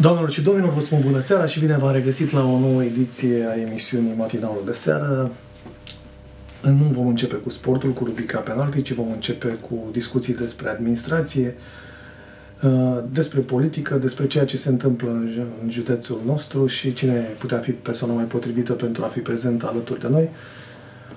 Doamnelor și domnilor, vă spun bună seara și bine v-am regăsit la o nouă ediție a emisiunii Matinalul de seară. Nu vom începe cu sportul, cu rubrica penalti, ci vom începe cu discuții despre administrație, uh, despre politică, despre ceea ce se întâmplă în județul nostru și cine putea fi persoana mai potrivită pentru a fi prezent alături de noi.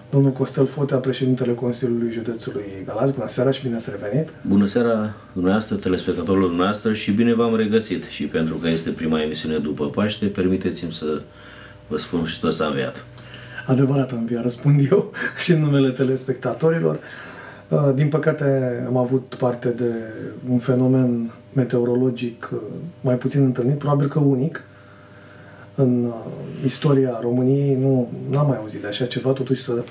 Domnul Costel Fotea, președintele Consiliului Județului Galați. Bună seara și bine ați revenit! Bună seara dumneavoastră, telespectatorilor noastre și bine v-am regăsit. Și pentru că este prima emisiune după Paște, permiteți-mi să vă spun și toți înviat. Adevărat înviat, răspund eu și în numele telespectatorilor. Uh, din păcate am avut parte de un fenomen meteorologic uh, mai puțin întâlnit, probabil că unic, în uh, istoria României nu am mai auzit de așa ceva, totuși să,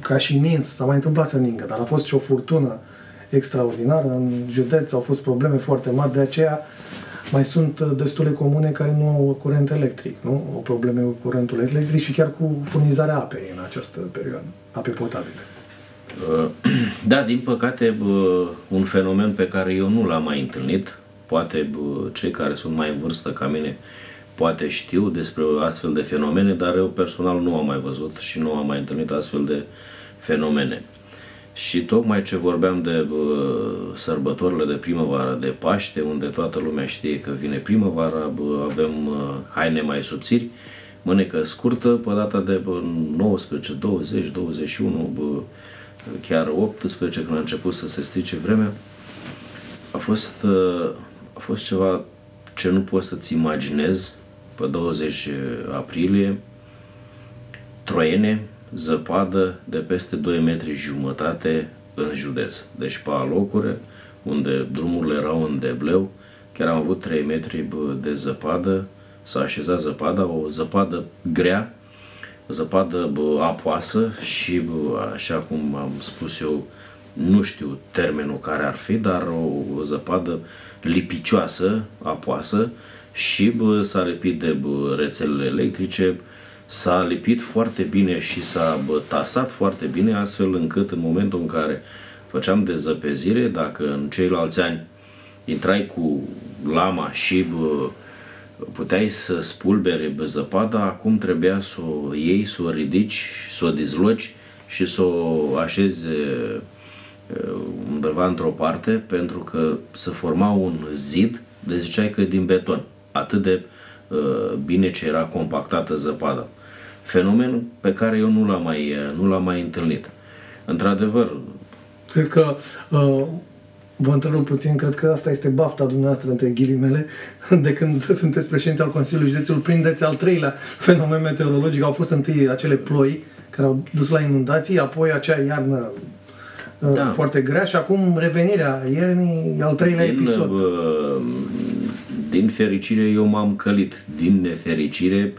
ca și nins, s-a mai întâmplat să ningă, dar a fost și o furtună extraordinară. În județ au fost probleme foarte mari, de aceea mai sunt uh, destule comune care nu au curent electric, nu? O probleme cu curentul electric și chiar cu furnizarea apei în această perioadă, ape potabile. Uh, da, din păcate, un fenomen pe care eu nu l-am mai întâlnit, poate cei care sunt mai în vârstă ca mine poate știu despre astfel de fenomene, dar eu personal nu am mai văzut și nu am mai întâlnit astfel de fenomene. Și tocmai ce vorbeam de uh, sărbătorile de primăvară, de Paște, unde toată lumea știe că vine primăvara, uh, avem uh, haine mai subțiri, mânecă scurtă, pe data de uh, 19, 20, 21, uh, chiar 18, când a început să se strice vremea, a fost, uh, a fost ceva ce nu poți să-ți imaginezi pe 20 aprilie, troiene, zăpadă de peste 2 metri jumătate în județ. Deci pe alocuri unde drumurile erau în debleu, chiar am avut 3 metri de zăpadă, s-a așezat zăpada, o zăpadă grea, zăpadă bă, apoasă și, bă, așa cum am spus eu, nu știu termenul care ar fi, dar o, o zăpadă lipicioasă, apoasă, și bă, s-a lipit de bă, rețelele electrice, s-a lipit foarte bine și s-a bă, tasat foarte bine, astfel încât în momentul în care făceam dezăpezire, dacă în ceilalți ani intrai cu lama și bă, puteai să spulbere bă, zăpada, acum trebuia să o iei, să o ridici, să o dizloci și să o așezi undeva într-o parte, pentru că să forma un zid, de ziceai că din beton atât de uh, bine ce era compactată zăpada. Fenomen pe care eu nu l-am mai, uh, nu l-am mai întâlnit. Într-adevăr... Cred că uh, vă întrerup puțin, cred că asta este bafta dumneavoastră între ghilimele, de când sunteți președinte al Consiliului Județului, prindeți al treilea fenomen meteorologic. Au fost întâi acele ploi care au dus la inundații, apoi acea iarnă uh, da. foarte grea și acum revenirea iernii, al treilea Din, episod. Uh, din fericire eu m-am călit, din nefericire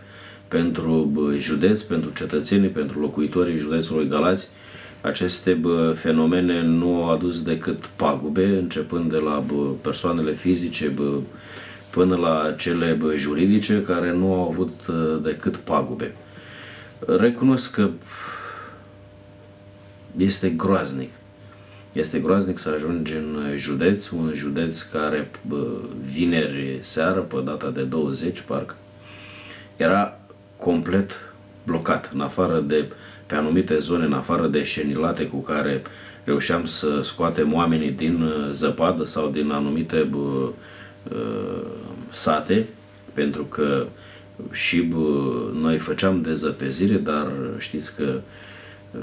pentru județ, pentru cetățenii, pentru locuitorii județului Galați, aceste bă, fenomene nu au adus decât pagube, începând de la bă, persoanele fizice bă, până la cele bă, juridice, care nu au avut ă, decât pagube. Recunosc că este groaznic este groaznic să ajungi în județ, un județ care vineri seară, pe data de 20, parcă, era complet blocat, în afară de, pe anumite zone, în afară de șenilate cu care reușeam să scoatem oamenii din uh, zăpadă sau din anumite bă, uh, sate, pentru că și bă, noi făceam dezăpezire, dar știți că uh,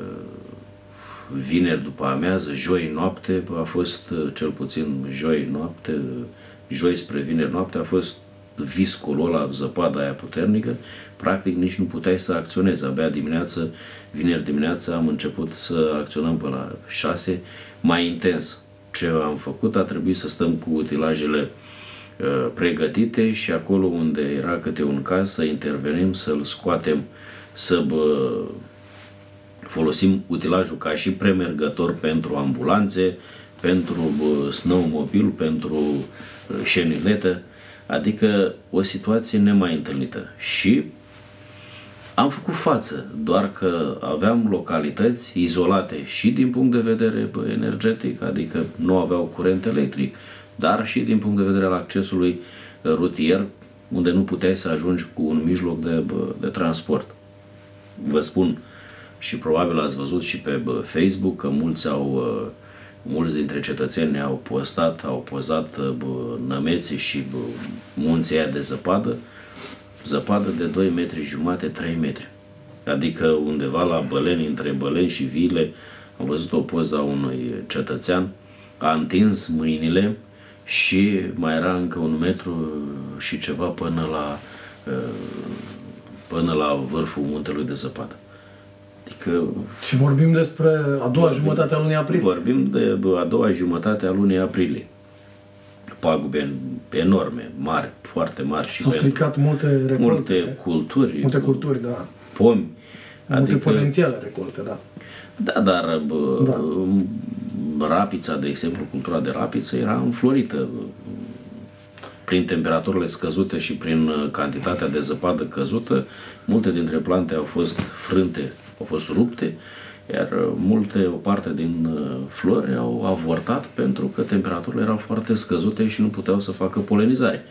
vineri după amiază, joi noapte, a fost uh, cel puțin joi noapte, joi spre vineri noapte, a fost viscul ăla, zăpada aia puternică, practic nici nu puteai să acționezi. Abia dimineață, vineri dimineața am început să acționăm până la 6, mai intens. Ce am făcut a trebuit să stăm cu utilajele uh, pregătite și acolo unde era câte un caz să intervenim, să-l scoatem, să bă, folosim utilajul ca și premergător pentru ambulanțe, pentru snowmobil, pentru șeniletă, adică o situație nemai întâlnită. Și Am făcut față, doar că aveam localități izolate și din punct de vedere bă, energetic, adică nu aveau curent electric, dar și din punct de vedere al accesului rutier, unde nu puteai să ajungi cu un mijloc de, bă, de transport. Vă spun, și probabil ați văzut și pe bă, Facebook că mulți au mulți dintre cetățeni au postat, au pozat bă, nămeții și bă, munții aia de zăpadă, zăpadă de 2 metri jumate, 3 metri. Adică undeva la Băleni, între Băleni și Vile, am văzut o poză a unui cetățean, a întins mâinile și mai era încă un metru și ceva până la, până la vârful muntelui de zăpadă. Adică, și vorbim despre a doua vorbim, jumătate a lunii aprilie. Vorbim de a doua jumătate a lunii aprilie pagube enorme, mari, foarte mari. Și S-au stricat multe recolte. Multe culturi. Multe culturi, da. Pomi. Multe adică, potențiale recolte, da. Da, dar bă, da. rapița, de exemplu, cultura de rapiță era înflorită prin temperaturile scăzute și prin cantitatea de zăpadă căzută, multe dintre plante au fost frânte, au fost rupte iar uh, multe, o parte din uh, flori au avortat pentru că temperaturile erau foarte scăzute și nu puteau să facă polenizare.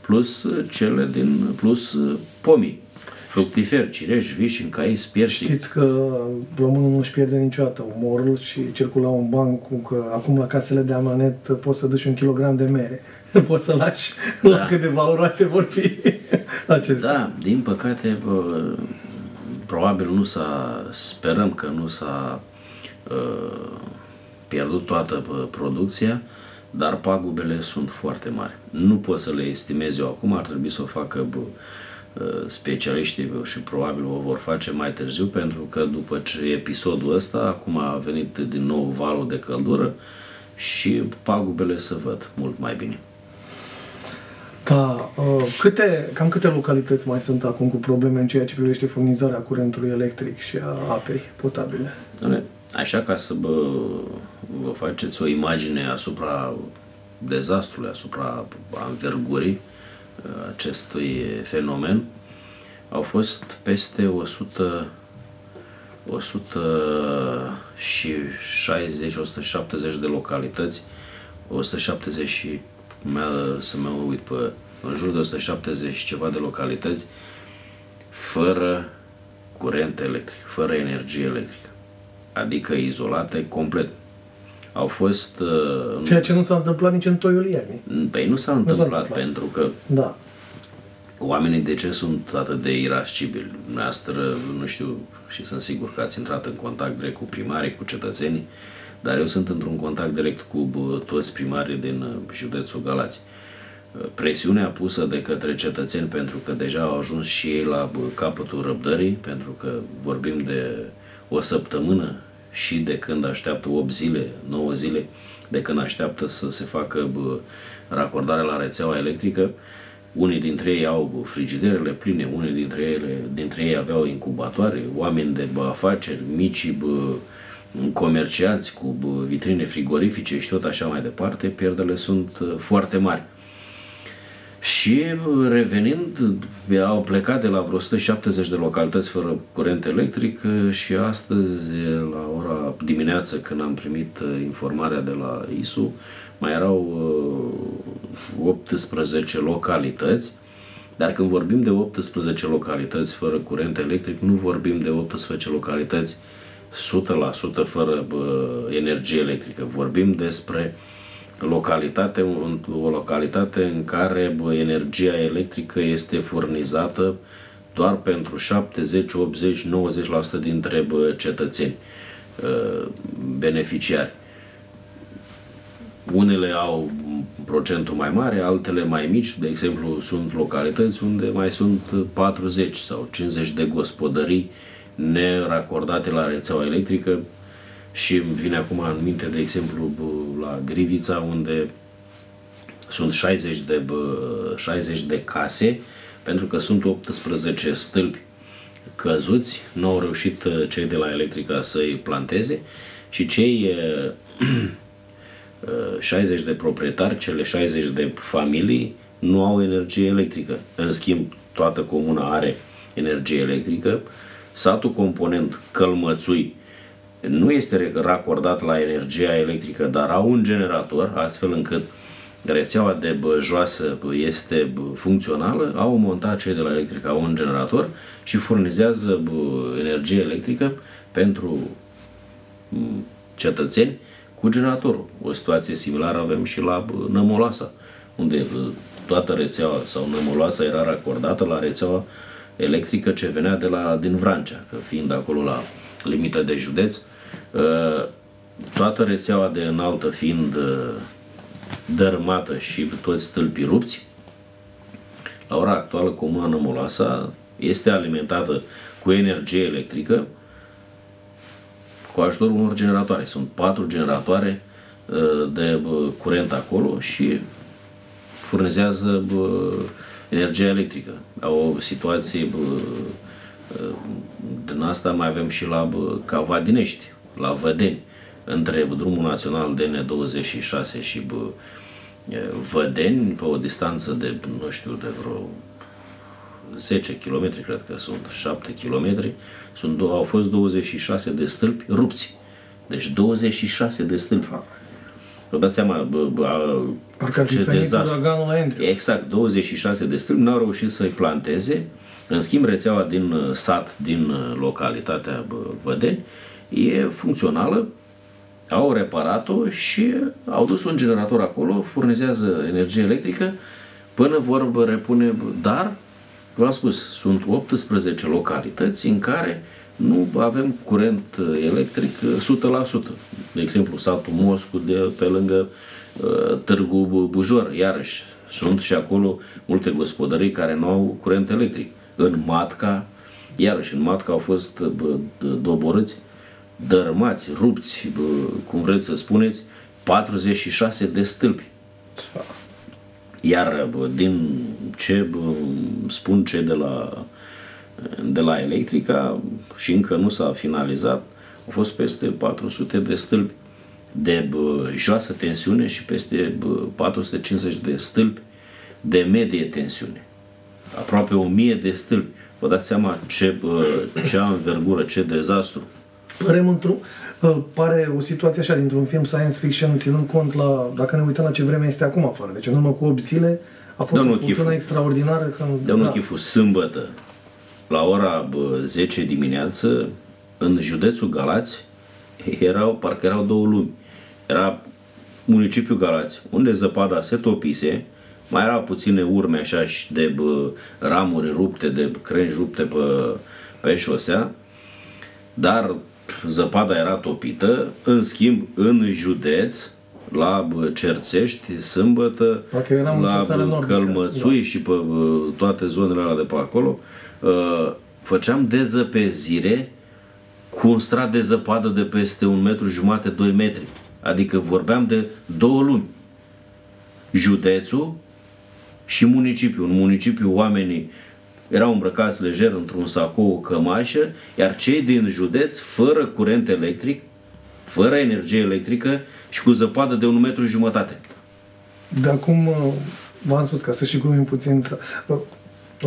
Plus uh, cele din, plus pomii, fructiferi, cireși, vișini, cai, piersi. Știți că românul nu-și pierde niciodată umorul și circula un ban cu că acum la casele de amanet poți să duci un kilogram de mere. poți să lași da. la cât de valoroase vor fi acestea. Da, din păcate probabil nu s-a, sperăm că nu s-a uh, pierdut toată uh, producția, dar pagubele sunt foarte mari. Nu pot să le estimez eu acum, ar trebui să o facă bă, uh, specialiștii și probabil o vor face mai târziu pentru că după ce episodul ăsta, acum a venit din nou valul de căldură și pagubele se văd mult mai bine. Da, uh, câte, cam câte localități mai sunt acum cu probleme în ceea ce privește furnizarea curentului electric și a apei potabile? Așa ca să vă, vă faceți o imagine asupra dezastrului, asupra învergurii uh, acestui fenomen, au fost peste 100 160, 170 de localități, 170 și să mă uit pe în jur de 170 ceva de localități fără curent electric, fără energie electrică, adică izolate complet. Au fost... Uh, Ceea ce nu s-a întâmplat nici în toiul iernii. Păi nu s-a întâmplat, nu s-a întâmplat pentru că da. oamenii de ce sunt atât de irascibili? Noastră, nu știu, și sunt sigur că ați intrat în contact direct cu primarii, cu cetățenii, dar eu sunt într-un contact direct cu toți primarii din uh, județul Galați. Uh, presiunea pusă de către cetățeni pentru că deja au ajuns și ei la capătul răbdării, pentru că vorbim de o săptămână și de când așteaptă 8 zile, 9 zile, de când așteaptă să se facă racordarea la rețeaua electrică, unii dintre ei au frigiderele pline, unii dintre, ele, dintre ei aveau incubatoare, oameni de bă, afaceri, mici bă, comercianți cu vitrine frigorifice și tot așa mai departe, pierderile sunt uh, foarte mari. Și uh, revenind, au plecat de la vreo 170 de localități fără curent electric uh, și astăzi, la ora dimineață, când am primit informarea de la ISU, mai erau 18 localități, dar când vorbim de 18 localități fără curent electric, nu vorbim de 18 localități 100% fără bă, energie electrică. Vorbim despre localitate, o localitate în care bă, energia electrică este furnizată doar pentru 70, 80, 90% dintre bă, cetățeni beneficiari. Unele au procentul mai mare, altele mai mici, de exemplu sunt localități unde mai sunt 40 sau 50 de gospodării neracordate la rețeaua electrică și îmi vine acum în minte, de exemplu, la Grivița, unde sunt 60 de, 60 de case, pentru că sunt 18 stâlpi căzuți, nu au reușit uh, cei de la Electrica să-i planteze și cei 60 uh, de proprietari, cele 60 de familii nu au energie electrică. În schimb, toată comuna are energie electrică. Satul component Călmățui nu este racordat la energia electrică, dar au un generator, astfel încât rețeaua de joasă este funcțională, au montat cei de la electrică, au un generator și furnizează energie electrică pentru cetățeni cu generatorul. O situație similară avem și la Nămolasa, unde toată rețeaua sau Nămolasa era racordată la rețeaua electrică ce venea de la, din Vrancea, că fiind acolo la limită de județ, ă, toată rețeaua de înaltă fiind ă, dărâmată și toți stâlpii rupți, la ora actuală comuna Nămolasa este alimentată cu energie electrică cu ajutorul unor generatoare. Sunt patru generatoare uh, de curent acolo și furnizează energia electrică. Au o situație uh, din asta mai avem și la Cavadinești, la Vădeni, între drumul național DN26 și Vădeni, pe o distanță de, nu știu, de vreo 10 km, cred că sunt 7 km, sunt, au fost 26 de stâlpi rupți. Deci 26 de stâlpi. Vă dați seama, bă, bă, Parcă ar fi venit uraganul la Andrew. Exact, 26 de stâlpi n-au reușit să-i planteze. În schimb, rețeaua din uh, sat, din uh, localitatea Vădeni, e funcțională, au reparat-o și au dus un generator acolo, furnizează energie electrică până vor repune, dar V-am spus, sunt 18 localități în care nu avem curent electric 100%. De exemplu, satul Moscu de pe lângă uh, Târgu Bujor, iarăși, sunt și acolo multe gospodării care nu au curent electric. În Matca, iarăși, în Matca au fost bă, doborâți, dărâmați, rupți, bă, cum vreți să spuneți, 46 de stâlpi. Iar din ce spun ce de la, de la Electrica și încă nu s-a finalizat, au fost peste 400 de stâlpi de joasă tensiune și peste 450 de stâlpi de medie tensiune. Aproape 1000 de stâlpi. Vă dați seama ce, ce învergură, ce dezastru. Părem într-un, pare o situație așa dintr-un film science fiction, ținând cont la, dacă ne uităm la ce vreme este acum afară. Deci în urmă cu 8 zile a fost Domnul o furtună Chifu. extraordinară. Când, Domnul da. Chifu, sâmbătă, la ora bă, 10 dimineață, în județul Galați, erau, parcă erau două lumi. Era municipiul Galați, unde zăpada se topise, mai erau puține urme așa și de bă, ramuri rupte, de crengi rupte pe, pe șosea, dar zăpada era topită, în schimb, în județ, la Cerțești, sâmbătă, la Călmățui da. și pe toate zonele alea de pe acolo, ă, făceam dezăpezire cu un strat de zăpadă de peste un metru jumate, 2 metri. Adică vorbeam de două luni. Județul și municipiul. În municipiu oamenii erau îmbrăcați lejer într-un sacou, o cămașă, iar cei din județ, fără curent electric, fără energie electrică și cu zăpadă de un metru jumătate. De acum, uh, v-am spus ca să și glumim puțin, să, uh,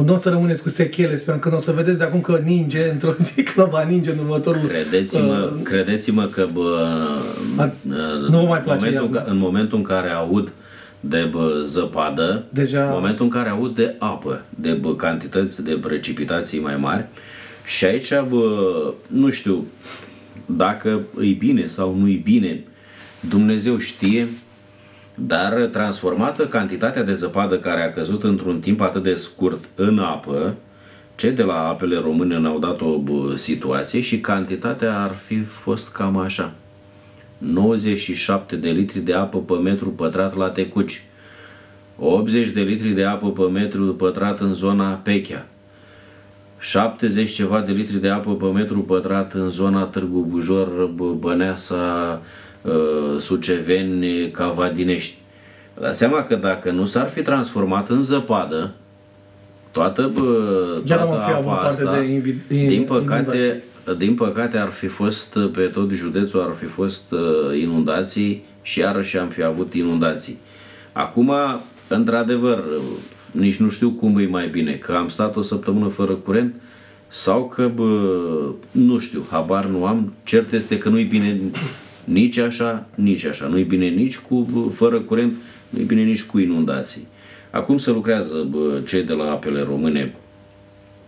nu o să rămâneți cu sechele, sperăm că nu o să vedeți de acum că ninge într-o zi, că va ninge în următorul... Credeți-mă, uh, credeți-mă că bă, ați, uh, nu mai place momentul, în, în momentul în care aud de bă, zăpadă, Deja... în momentul în care aud de apă, de bă, cantități de precipitații mai mari, și aici, bă, nu știu, dacă e bine sau nu e bine, Dumnezeu știe, dar transformată cantitatea de zăpadă care a căzut într-un timp atât de scurt în apă, cei de la apele române ne-au dat o situație și cantitatea ar fi fost cam așa. 97 de litri de apă pe metru pătrat la Tecuci, 80 de litri de apă pe metru pătrat în zona Pechea, 70 ceva de litri de apă pe metru pătrat în zona Târgu Bujor, Băneasa, ă, Suceveni, Cavadinești. Dați seama că dacă nu s-ar fi transformat în zăpadă, toată, toată apa asta, de din, păcate, din păcate ar fi fost pe tot județul, ar fi fost ă, inundații și iarăși am fi avut inundații. Acum, într-adevăr, nici nu știu cum e mai bine, că am stat o săptămână fără curent, sau că, bă, nu știu, habar nu am, cert este că nu-i bine nici așa, nici așa, nu-i bine nici cu, bă, fără curent, nu-i bine nici cu inundații. Acum se lucrează bă, cei de la apele române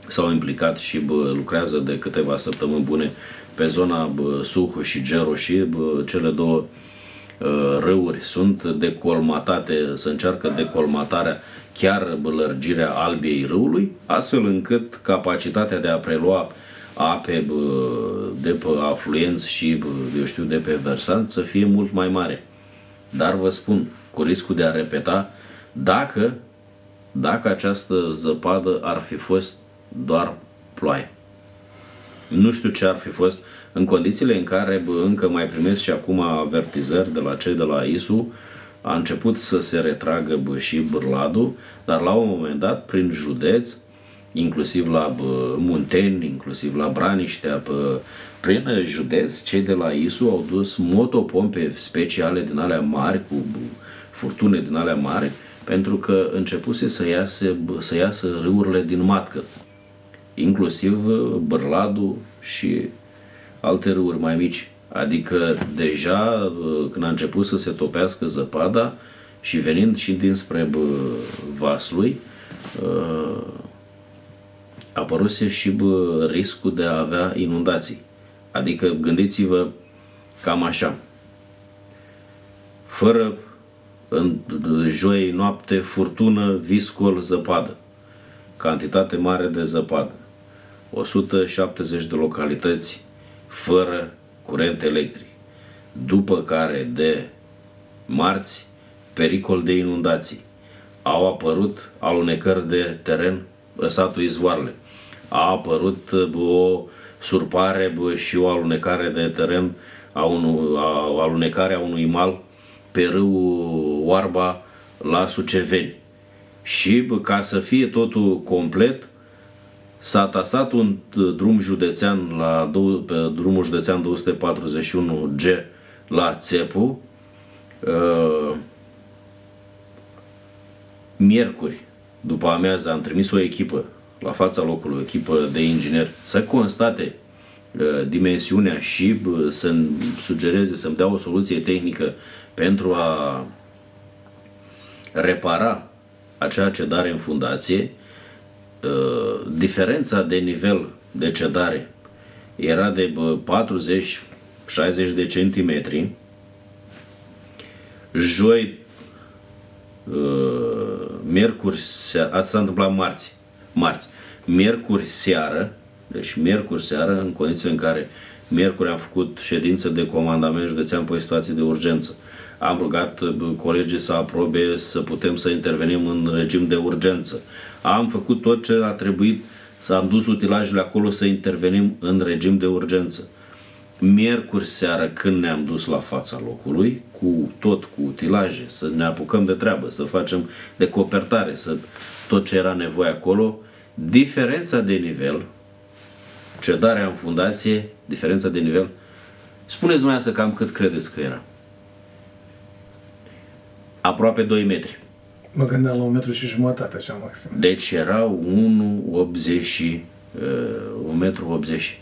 s-au implicat și bă, lucrează de câteva săptămâni bune pe zona bă, Suhu și Gero și bă, cele două uh, râuri sunt decolmatate, să încearcă decolmatarea chiar lărgirea albiei râului, astfel încât capacitatea de a prelua ape bă, de pe afluenți și, bă, eu știu, de pe versant să fie mult mai mare. Dar vă spun, cu riscul de a repeta, dacă, dacă această zăpadă ar fi fost doar ploaie. Nu știu ce ar fi fost în condițiile în care bă, încă mai primesc și acum avertizări de la cei de la ISU, a început să se retragă bă, și Bârladul, dar la un moment dat, prin județ, inclusiv la bă, Munteni, inclusiv la Braniștea, bă, prin județ, cei de la ISU au dus motopompe speciale din alea mari, cu bă, furtune din alea mari, pentru că începuse să iasă, să iasă râurile din matcă, inclusiv Bărladu și alte râuri mai mici. Adică deja când a început să se topească zăpada și venind și dinspre Vaslui, apăruse și riscul de a avea inundații. Adică gândiți-vă cam așa. Fără în joi noapte furtună, viscol, zăpadă. Cantitate mare de zăpadă. 170 de localități fără curent electric. După care de marți, pericol de inundații. Au apărut alunecări de teren satul Izvoarele. A apărut o surpare și o alunecare de teren a, unu, a alunecare a unui mal pe râul Oarba la Suceveni. Și ca să fie totul complet, s-a tasat un drum județean la, pe drumul județean 241G la Țepu, uh, miercuri, după amiază, am trimis o echipă la fața locului, o echipă de ingineri, să constate uh, dimensiunea și uh, să-mi sugereze, să-mi dea o soluție tehnică pentru a repara acea cedare în fundație, uh, diferența de nivel de cedare era de 40-60 de centimetri. Joi, uh, miercuri, asta s-a întâmplat marți, marți, miercuri seară, deci miercuri seară, în condiții în care miercuri am făcut ședință de comandament județean pe situații de urgență am rugat colegii să aprobe să putem să intervenim în regim de urgență. Am făcut tot ce a trebuit, s-am dus utilajele acolo să intervenim în regim de urgență. Miercuri seară când ne-am dus la fața locului, cu tot cu utilaje, să ne apucăm de treabă, să facem decopertare, să tot ce era nevoie acolo, diferența de nivel, cedarea în fundație, diferența de nivel, spuneți dumneavoastră cam cât credeți că era aproape 2 metri. Mă gândeam la un metru și jumătate, așa maxim. Deci era 1,80 și uh, 1,80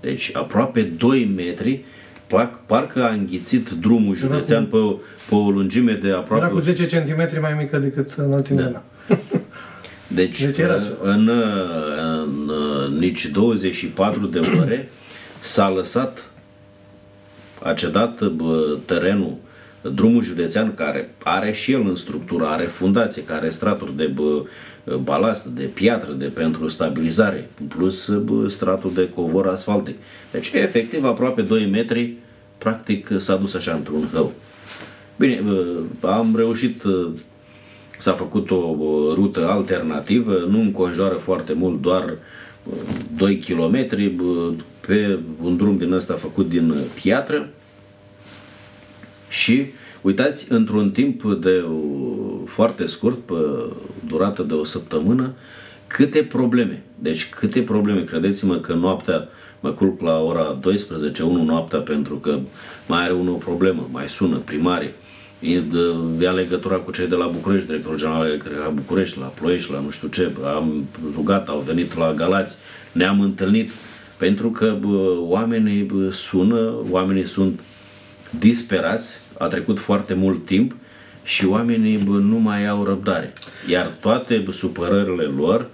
Deci aproape 2 metri, par, parcă a înghițit drumul județean cu, pe, pe o lungime de aproape... Era cu 10 cm mai mică decât înălțimea da. mea. Deci, deci era în, în, în nici 24 de ore s-a lăsat, a cedat terenul drumul județean care are și el în structură, are fundație, care are straturi de bă, balast, de piatră, de pentru stabilizare, plus bă, stratul de covor asfaltic. Deci, efectiv, aproape 2 metri, practic s-a dus așa într-un hău. Bine, am reușit, s-a făcut o rută alternativă, nu înconjoară foarte mult, doar 2 km pe un drum din ăsta făcut din piatră, și uitați, într-un timp de foarte scurt, pe durată de o săptămână, câte probleme. Deci câte probleme. Credeți-mă că noaptea mă culc la ora 12, 1 noaptea pentru că mai are unul o problemă, mai sună primarii. E de, ia legătura cu cei de la București, directorul general electric la București, la Ploiești, la nu știu ce, am rugat, au venit la Galați, ne-am întâlnit, pentru că bă, oamenii bă, sună, oamenii sunt disperați, a trecut foarte mult timp și oamenii bă, nu mai au răbdare. Iar toate bă, supărările lor,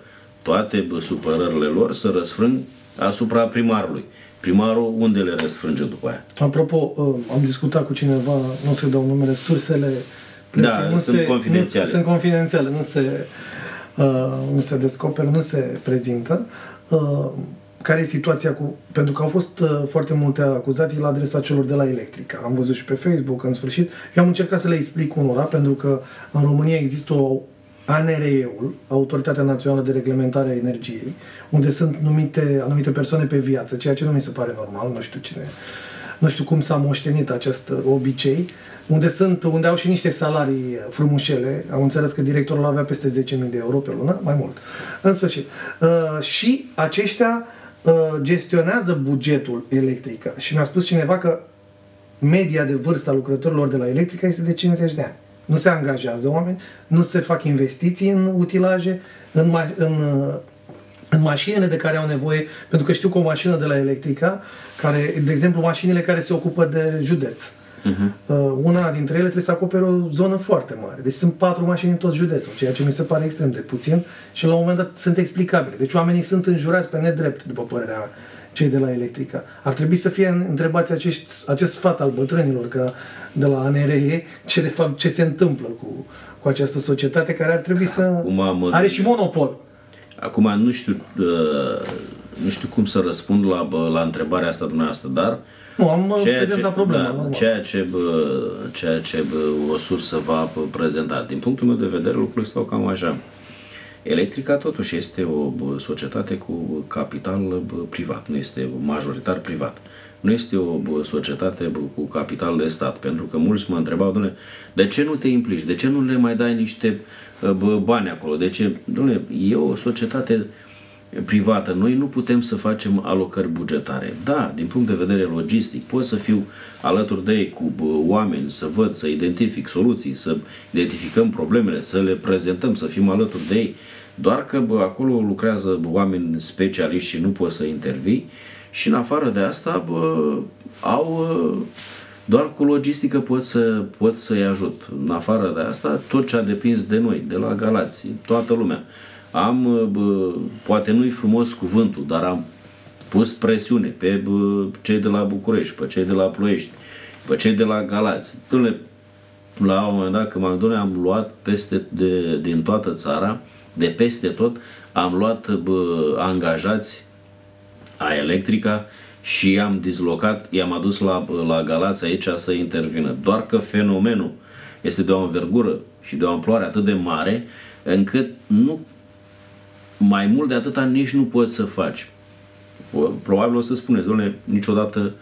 toate bă, supărările lor se răsfrâng asupra primarului. Primarul unde le răsfrânge după aia? Apropo, uh, am discutat cu cineva, nu o să dau numele, sursele presei Da, nu sunt se, confidențiale. Nu, sunt confidențiale, nu se, uh, nu se descoperă, nu se prezintă. Uh, care e situația cu... Pentru că au fost uh, foarte multe acuzații la adresa celor de la Electrica. Am văzut și pe Facebook, în sfârșit. Eu am încercat să le explic unora, pentru că în România există o ANRE-ul, Autoritatea Națională de Reglementare a Energiei, unde sunt numite anumite persoane pe viață, ceea ce nu mi se pare normal, nu știu cine, nu știu cum s-a moștenit acest uh, obicei, unde sunt, unde au și niște salarii frumușele, am înțeles că directorul avea peste 10.000 de euro pe lună, mai mult. În sfârșit. Uh, și aceștia uh, gestionează bugetul electrică. Și mi-a spus cineva că media de vârstă a lucrătorilor de la electrica este de 50 de ani. Nu se angajează oameni, nu se fac investiții în utilaje, în, ma- în, uh, în mașinile de care au nevoie, pentru că știu că o mașină de la electrica, care, de exemplu, mașinile care se ocupă de județ, Uh-huh. Uh, una dintre ele trebuie să acopere o zonă foarte mare. Deci sunt patru mașini în tot județul, ceea ce mi se pare extrem de puțin și la un moment dat sunt explicabile. Deci oamenii sunt înjurați pe nedrept, după părerea mea, cei de la Electrica. Ar trebui să fie întrebați acești, acest sfat al bătrânilor că de la ANRE ce de fapt ce se întâmplă cu, cu această societate care ar trebui să... Acum mă are și monopol. Acum nu știu, uh, nu știu cum să răspund la, bă, la întrebarea asta dumneavoastră, dar Nu, am uh, prezentat problema. da, normal. ceea ce, bă, ceea ce bă, o sursă va bă, prezenta. Din punctul meu de vedere, lucrurile stau cam așa. Electrica totuși este o bă, societate cu capital bă, privat, nu este majoritar privat. Nu este o bă, societate bă, cu capital de stat, pentru că mulți mă întrebau, domnule, de ce nu te implici? De ce nu le mai dai niște bă, bani acolo? De ce? Domnule, e o societate privată. Noi nu putem să facem alocări bugetare. Da, din punct de vedere logistic, pot să fiu alături de ei cu bă, oameni, să văd, să identific soluții, să identificăm problemele, să le prezentăm, să fim alături de ei. Doar că bă, acolo lucrează bă, oameni specialiști și nu poți să intervii și în afară de asta bă, au uh, doar cu logistică pot, să, pot să-i ajut. În afară de asta, tot ce a depins de noi, de la Galați, toată lumea. Am, uh, bă, poate nu-i frumos cuvântul, dar am pus presiune pe bă, cei de la București, pe cei de la Ploiești, pe cei de la Galați. Dom'le, la un moment dat, când m-am dom'le, am luat peste de, din toată țara, de peste tot, am luat bă, angajați a Electrica și i-am dislocat, i-am adus la, la Galați aici să intervină. Doar că fenomenul este de o învergură și de o amploare atât de mare încât nu mai mult de atâta nici nu poți să faci. Probabil o să spuneți, domnule, niciodată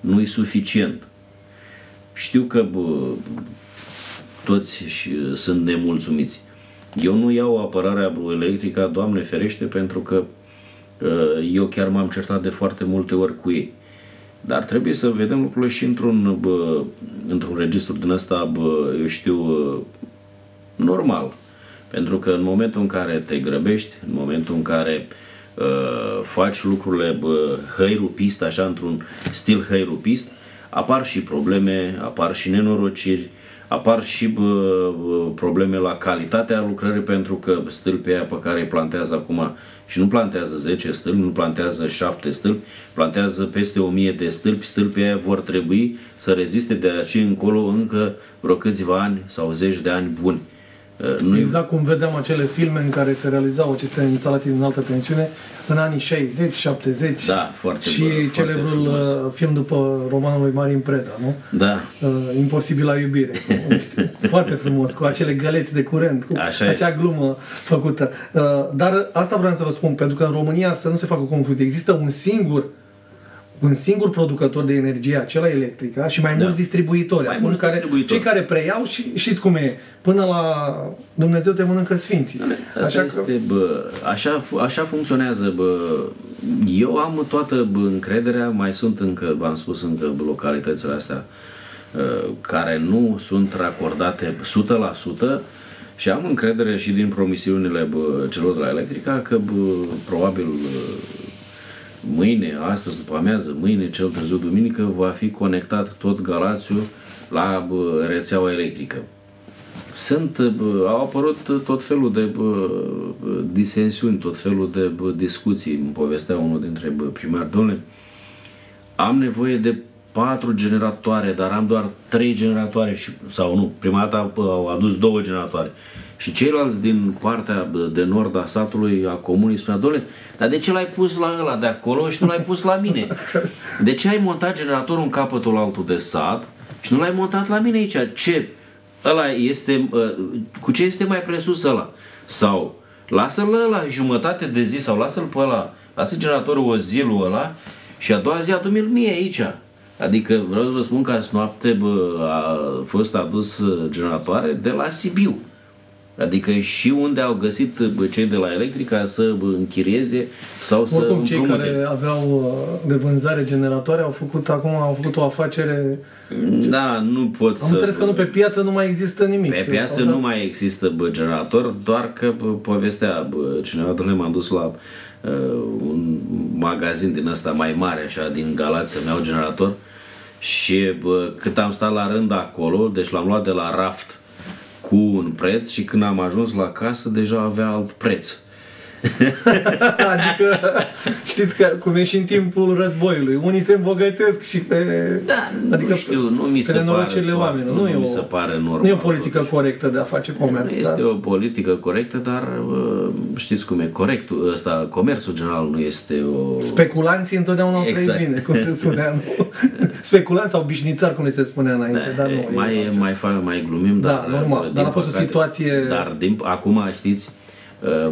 nu e suficient. Știu că bă, toți și, sunt nemulțumiți. Eu nu iau apărarea electrică, Doamne ferește, pentru că uh, eu chiar m-am certat de foarte multe ori cu ei. Dar trebuie să vedem lucrurile și într-un, bă, într-un registru din ăsta, bă, eu știu, uh, normal. Pentru că în momentul în care te grăbești, în momentul în care uh, faci lucrurile bă, hăirupist, așa, într-un stil hăirupist, apar și probleme, apar și nenorociri, apar și bă, bă, probleme la calitatea lucrării pentru că stâlpii aia pe care îi plantează acum și nu plantează 10 stâlpi, nu plantează 7 stâlpi, plantează peste 1000 de stâlpi, stâlpii aia vor trebui să reziste de aici încolo încă vreo câțiva ani sau zeci de ani buni. Uh, Nu Exact cum vedeam acele filme în care se realizau aceste instalații din altă tensiune în anii 60, 70 Da, foarte și bă, foarte celebrul frumos. uh, film după romanul lui Marin Preda, nu? Da, Uh, Imposibila iubire. cu- știi, foarte frumos, cu acele găleți de curent, cu Așa e. acea glumă făcută. Uh, dar asta vreau să vă spun, pentru că în România să nu se facă confuzie. Există un singur un singur producător de energie, acela electrică, și mai Da. mulți distribuitori. Mai acum mulți care, distribuitori. Cei care preiau și știți cum e, până la Dumnezeu te mănâncă sfinții. Asta Așa este, bă, așa, fu- așa funcționează, bă. Eu am toată bă, încrederea, mai sunt încă, v-am spus încă bă, localitățile astea uh, care nu sunt racordate 100% și am încredere și din promisiunile bă, celor de la Electrica că bă, probabil mâine, astăzi după amiază, mâine, cel târziu duminică, va fi conectat tot Galațiu la bă, rețeaua electrică. Sunt, bă, au apărut tot felul de bă, disensiuni, tot felul de bă, discuții. Îmi povestea unul dintre bă, primari, domnule, am nevoie de patru generatoare, dar am doar trei generatoare și, sau nu, prima dată au adus două generatoare. Și ceilalți din partea de nord a satului, a comunii, spunea, doamne, dar de ce l-ai pus la ăla de acolo și nu l-ai pus la mine? De ce ai montat generatorul în capătul altul de sat și nu l-ai montat la mine aici? Ce? Ăla este, cu ce este mai presus ăla? Sau lasă-l ăla jumătate de zi sau lasă-l pe ăla, lasă generatorul o zi lui ăla și a doua zi adu-mi-l mie aici. Adică vreau să vă spun că azi noapte bă, a fost adus generatoare de la Sibiu. Adică și unde au găsit bă, cei de la Electrica să bă, închirieze sau Oricum, să Oricum, cei împrumute. care aveau uh, de vânzare generatoare au făcut acum au făcut o afacere. Da, nu pot Am să... înțeles că nu pe piață nu mai există nimic. Pe piață S-au dat- nu mai există bă, generator, doar că bă, povestea bă, cineva, domnule, m-am dus la uh, un magazin din ăsta mai mare, așa, din Galați, să-mi iau generator și bă, cât am stat la rând acolo, deci l-am luat de la raft cu un preț și când am ajuns la casă deja avea alt preț. adică știți că cum e și în timpul războiului, unii se îmbogățesc și pe Da, adică nu știu, nu mi se pe pare, nenorocirile foarte- oamenilor. nu, Nu, e mi o, se pare normal. nu e o politică totuși. corectă de a face comerț. Nu este da? o politică corectă, dar uh, știți cum e corectul ăsta, comerțul general nu este o... Speculanții întotdeauna au Exact. trăit bine, cum se spunea. Nu? Speculanți sau bișnițari, cum le se spunea înainte, dar nu. e, e mai, altceva. mai, fac, mai glumim, Da, dar... normal, din dar a fost o situație- Dar din, acum, știți, uh,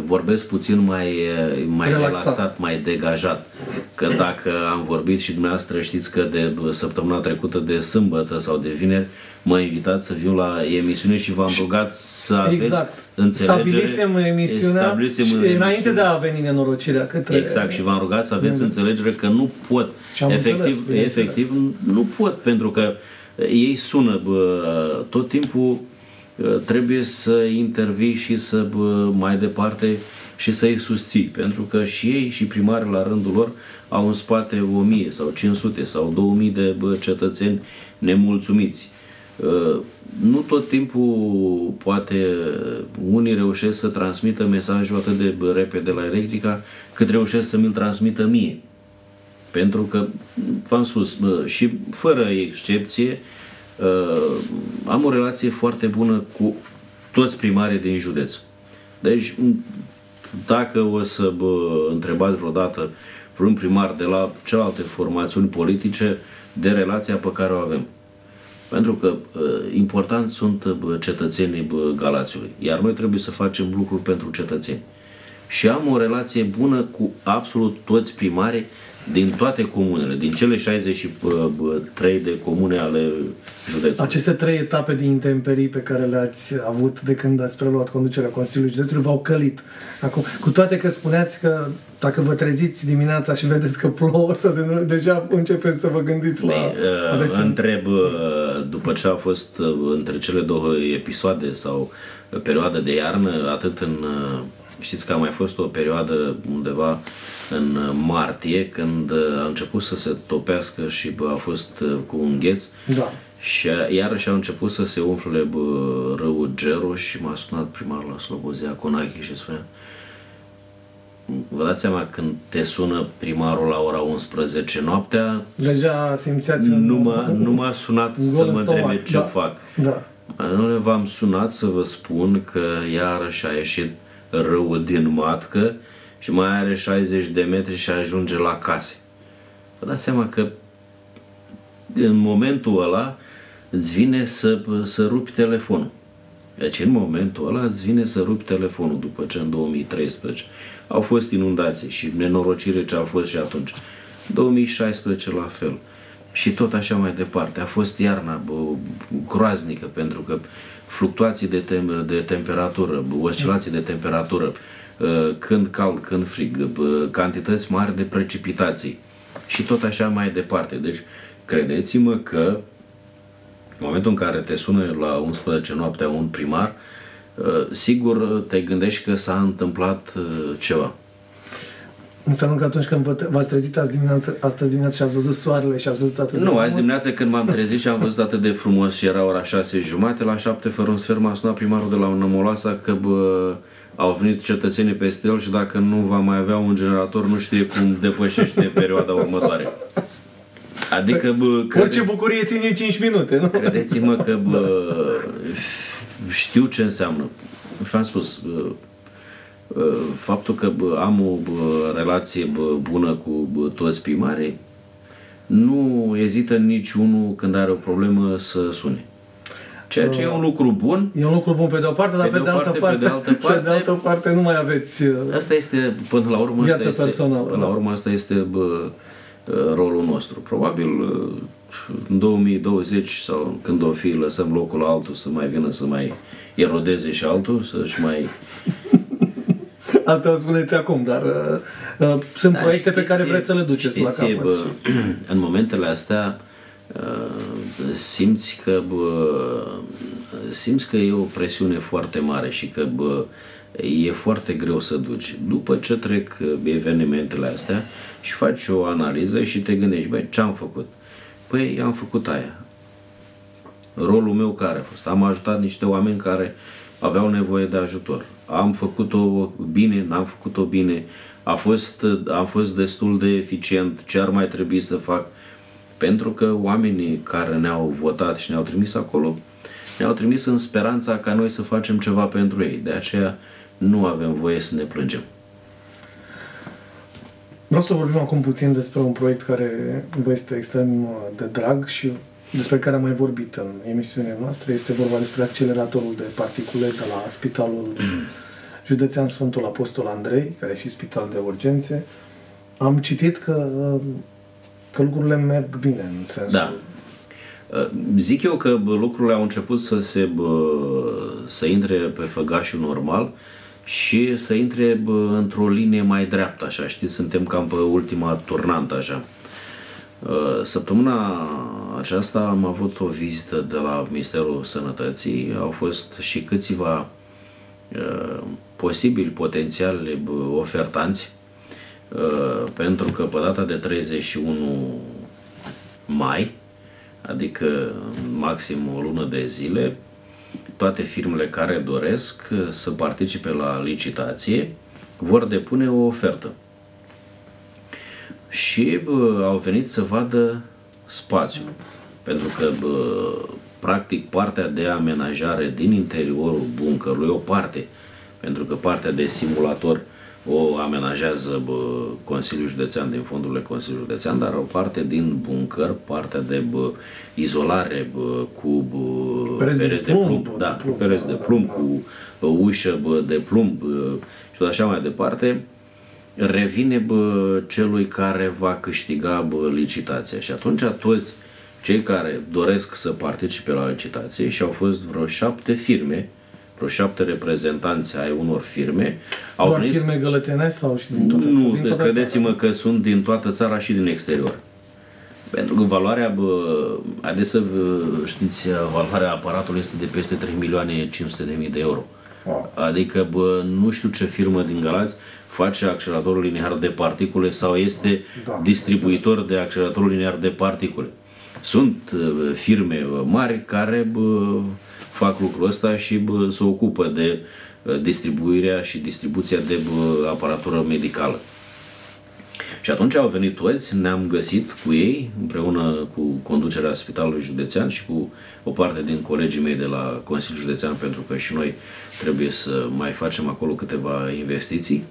vorbesc puțin mai, uh, mai Relaxat. relaxat. mai degajat. Că dacă am vorbit și dumneavoastră știți că de uh, săptămâna trecută de sâmbătă sau de vineri m-a invitat să viu la emisiune și v-am rugat să aveți Exact. înțelegere. Stabilisem emisiunea Stabilisem și emisiunea. înainte de a veni nenorocirea către... Exact, și v-am rugat să aveți înțelegere că nu pot. Și am efectiv, înțeles, bineînțeles. efectiv, nu pot, pentru că ei sună bă, tot timpul uh, trebuie să intervii și să bă, mai departe și să-i susții, pentru că și ei și primarii la rândul lor au în spate 1000 sau 500 sau 2000 de bă, cetățeni nemulțumiți. Uh, Nu tot timpul poate unii reușesc să transmită mesajul atât de bă, repede la Electrica cât reușesc să mi-l transmită mie. Pentru că, v-am spus, bă, și fără excepție, uh, am o relație foarte bună cu toți primarii din județ. Deci, m, dacă o să vă întrebați vreodată vreun primar de la celelalte formațiuni politice de relația pe care o avem. Pentru că uh, important sunt bă, cetățenii bă, Galațiului, iar noi trebuie să facem lucruri pentru cetățeni. Și am o relație bună cu absolut toți primarii din toate comunele, din cele 63 de comune ale județului. Aceste trei etape de intemperii pe care le-ați avut de când ați preluat conducerea Consiliului Județului v-au călit. Acum, cu toate că spuneați că dacă vă treziți dimineața și vedeți că plouă, să se, deja începeți să vă gândiți la... Uh, aveți un- întreb, uh, după ce a fost uh, între cele două episoade sau uh, perioada de iarnă, atât în... uh, Știți că a mai fost o perioadă undeva în uh, martie, când uh, a început să se topească și bă, a fost uh, cu un gheț. Da. Și a- iarăși au început să se umfle bă, râul Gero și m-a sunat primarul la Slobozia Conache și spunea Vă dați seama când te sună primarul la ora 11 noaptea, Deja simțeați un, nu m-a, nu m-a sunat un să gol în mă stomac, întrebe ce da. fac. Da. Nu v-am sunat să vă spun că iarăși a ieșit râul din matcă și mai are 60 de metri și ajunge la case. Vă dați seama că în momentul ăla îți vine să, să rupi telefonul. Deci în momentul ăla îți vine să rupi telefonul după ce în 2013 au fost inundații și nenorocire ce a fost și atunci. 2016 la fel. Și tot așa mai departe. A fost iarna bă, groaznică pentru că fluctuații de, tem- de temperatură, bă, oscilații de temperatură, uh, când cald, când frig, bă, cantități mari de precipitații și tot așa mai departe. Deci, credeți-mă că În momentul în care te sună la 11 noaptea un primar, uh, sigur te gândești că s-a întâmplat uh, ceva. Înseamnă că atunci când v-ați trezit azi dimineață, astăzi dimineață și ați văzut soarele și ați văzut atât de Nu, frumos? azi dimineață când m-am trezit și am văzut atât de frumos și era ora șase jumate, la șapte fără un sfert m-a sunat primarul de la Nămoloasa că bă, au venit cetățenii peste el și dacă nu va mai avea un generator, nu știe cum depășește perioada următoare. Adică, bă, crede, Orice bucurie ține 5 minute, nu? credeți-mă că bă, știu ce înseamnă. V-am spus, bă, bă, faptul că bă, am o bă, relație bă, bună cu bă, toți primarii, nu ezită niciunul când are o problemă să sune. Ceea ce e un lucru bun, E un lucru bun pe de o parte, dar Pe pe, de de, o altă parte, parte, pe de altă pe de parte- altă parte nu mai aveți... uh, Asta este, până la urmă, Viața asta este, personală, până la da. urmă, asta este bă, rolul nostru. Probabil în 2020 sau când o fi, lăsăm locul la altul să mai vină să mai erodeze și altul, să-și mai... Asta o spuneți acum, dar uh, uh, sunt Da, proiecte pe știți- care vreți să le duceți la știți, capăt. Bă, în momentele astea uh, simți că bă, simți că e o presiune foarte mare și că bă, e foarte greu să duci. După ce trec uh, evenimentele astea și faci o analiză și te gândești, băi, ce am făcut? Păi am făcut aia. Rolul meu care a fost? Am ajutat niște oameni care aveau nevoie de ajutor. Am făcut-o bine, n-am făcut-o bine, a fost, am fost destul de eficient, ce ar mai trebui să fac? Pentru că oamenii care ne-au votat și ne-au trimis acolo, ne-au trimis în speranța ca noi să facem ceva pentru ei. De aceea nu avem voie să ne plângem. Vreau să vorbim acum puțin despre un proiect care vă este extrem uh, de drag și despre care am mai vorbit în emisiunea noastră. Este vorba despre acceleratorul de particule de la Spitalul Județean Sfântul Apostol Andrei, care e și spital de urgențe. Am citit că, uh, că lucrurile merg bine în sensul... Da. Uh, Zic eu că bă, lucrurile au început să se bă, să intre pe făgașul normal și să intre bă, într-o linie mai dreaptă, așa, știți, suntem cam pe ultima turnantă, așa. Uh, Săptămâna aceasta am avut o vizită de la Ministerul Sănătății, au fost și câțiva uh, posibili, potențiali bă, ofertanți, uh, pentru că pe data de 31 mai, adică maxim o lună de zile, toate firmele care doresc uh, să participe la licitație vor depune o ofertă. Și bă, au venit să vadă spațiu. Pentru că, bă, practic, partea de amenajare din interiorul buncărului, o parte, pentru că partea de simulator o amenajează bă, Consiliul Județean din fondurile Consiliului Județean, dar o parte din buncăr, partea de bă, izolare bă, cu bă, Pereți de pereți de plumb, plumb, de da, plumb, cu pereți da, de da, plumb, da. cu bă, ușă bă, de plumb bă, și tot așa mai departe, revine bă, celui care va câștiga bă, licitația. Și atunci toți cei care doresc să participe la licitație și au fost vreo șapte firme, vreo șapte reprezentanți ai unor firme, au Doar venit firme gălățenești sau și din toată țara? nu, din toată credeți-mă țara? că sunt din toată țara și din exterior. Pentru că valoarea, bă, haideți să vă știți, valoarea aparatului este de peste 3 milioane 500 de mii de euro. Wow. Adică, bă, nu știu ce firmă din Galați face acceleratorul linear de particule sau este Da, distribuitor de acceleratorul linear de particule. Sunt uh, firme uh, mari care bă, fac lucrul ăsta și bă, se ocupă de uh, distribuirea și distribuția de bă, aparatură medicală. Și atunci au venit toți, ne-am găsit cu ei, împreună cu conducerea Spitalului Județean și cu o parte din colegii mei de la Consiliul Județean, pentru că și noi trebuie să mai facem acolo câteva investiții.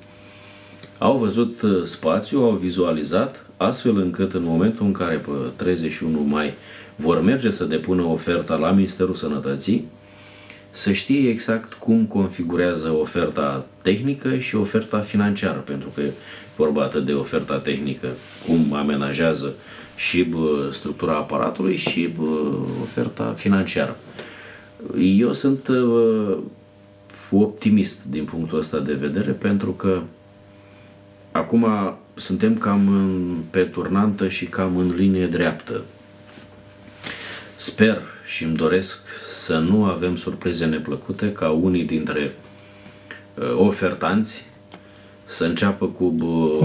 Au văzut uh, spațiu, au vizualizat, astfel încât în momentul în care pe 31 mai vor merge să depună oferta la Ministerul Sănătății, să știe exact cum configurează oferta tehnică și oferta financiară, pentru că e vorba atât de oferta tehnică, cum amenajează și bă, structura aparatului și bă, oferta financiară. Eu sunt bă, optimist din punctul ăsta de vedere, pentru că acum suntem cam în, pe turnantă și cam în linie dreaptă. sper și îmi doresc să nu avem surprize neplăcute ca unii dintre uh, ofertanți să înceapă cu bă,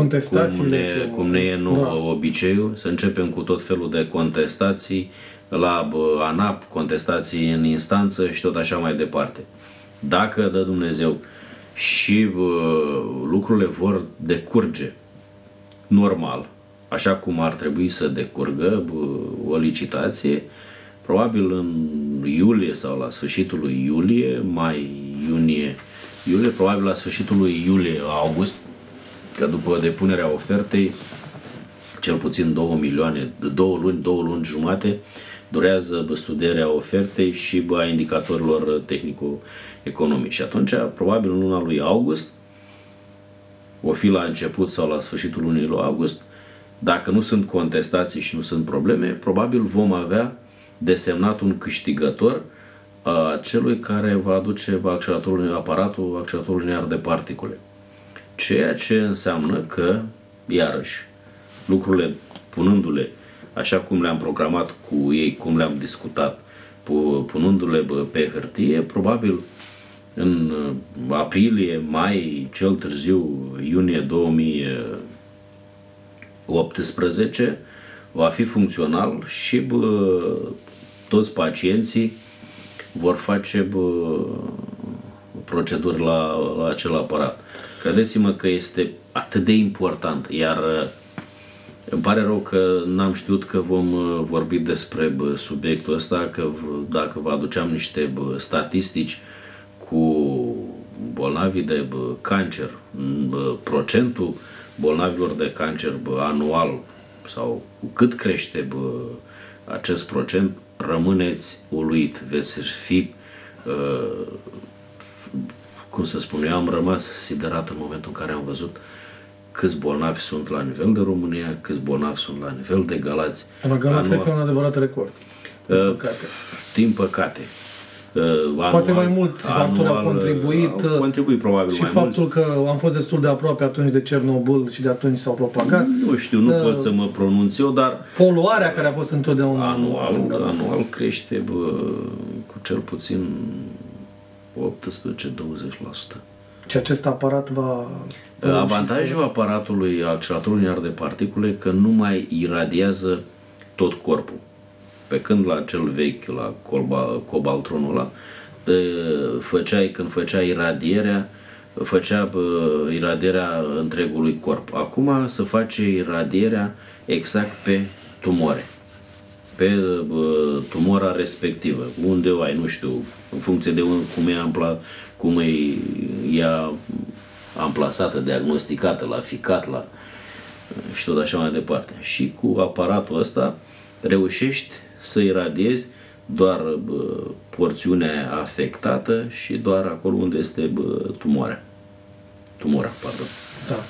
cum ne, cu- cum ne e nou da. obiceiul, să începem cu tot felul de contestații la bă, ANAP, contestații în instanță și tot așa mai departe. Dacă dă Dumnezeu și bă, lucrurile vor decurge normal, așa cum ar trebui să decurgă bă, o licitație, probabil în iulie sau la sfârșitul lui iulie, mai iunie, iulie, probabil la sfârșitul lui iulie, august, că după depunerea ofertei, cel puțin 2 milioane, două luni, două luni jumate, durează bă, studierea ofertei și bă, a indicatorilor tehnico-economici. Și atunci, probabil în luna lui august, o fi la început sau la sfârșitul lunii lui august, dacă nu sunt contestații și nu sunt probleme, probabil vom avea desemnat un câștigător a celui care va aduce acceleratorul, aparatul acceleratorului linear de particule. Ceea ce înseamnă că, iarăși, lucrurile punându-le așa cum le-am programat cu ei, cum le-am discutat, pu- punându-le bă, pe hârtie, probabil în uh, aprilie, mai, cel târziu iunie 2018 va fi funcțional și bă, toți pacienții vor face bă, proceduri la, la acel aparat. Credeți-mă că este atât de important, iar uh, îmi pare rău că n-am știut că vom uh, vorbi despre bă, subiectul ăsta, că v- dacă vă aduceam niște bă, statistici cu bolnavii de bă, cancer, bă, procentul bolnavilor de cancer bă, anual sau cu cât crește bă, acest procent, rămâneți uluit, veți fi uh, cum să spun, eu am rămas siderat în momentul în care am văzut câți bolnavi sunt la nivel de România, câți bolnavi sunt la nivel de Galați. La Galați cred Anual- că e un adevărat record. Din Uh, păcate. Din păcate. Uh, Poate anual- mai mulți factori au anual, contribuit, Au contribuit probabil Și mai faptul mulți. că am fost destul de aproape atunci de Cernobâl și de atunci s-au propagat. Nu știu, nu Uh, pot să mă pronunț eu, dar Poluarea care a fost întotdeauna anual, în Galați. anual crește bă, cu cel puțin 18-20%. Și acest aparat va... va reuși Avantajul aparatului acceleratorului linear de particule că nu mai iradiază tot corpul. Pe când la cel vechi, la colba, cobaltronul ăla, e, făceai, când făceai iradierea, făcea bă, iradierea întregului corp. Acum se face iradierea exact pe tumoare pe bă, tumora respectivă, unde o ai, nu știu, în funcție de un- cum e ampla, cum e ea amplasată, diagnosticată, la ficat, la și tot așa mai departe. Și cu aparatul ăsta reușești să iradiezi doar bă, porțiunea afectată și doar acolo unde este bă, tumoarea. Tumora, pardon. Da.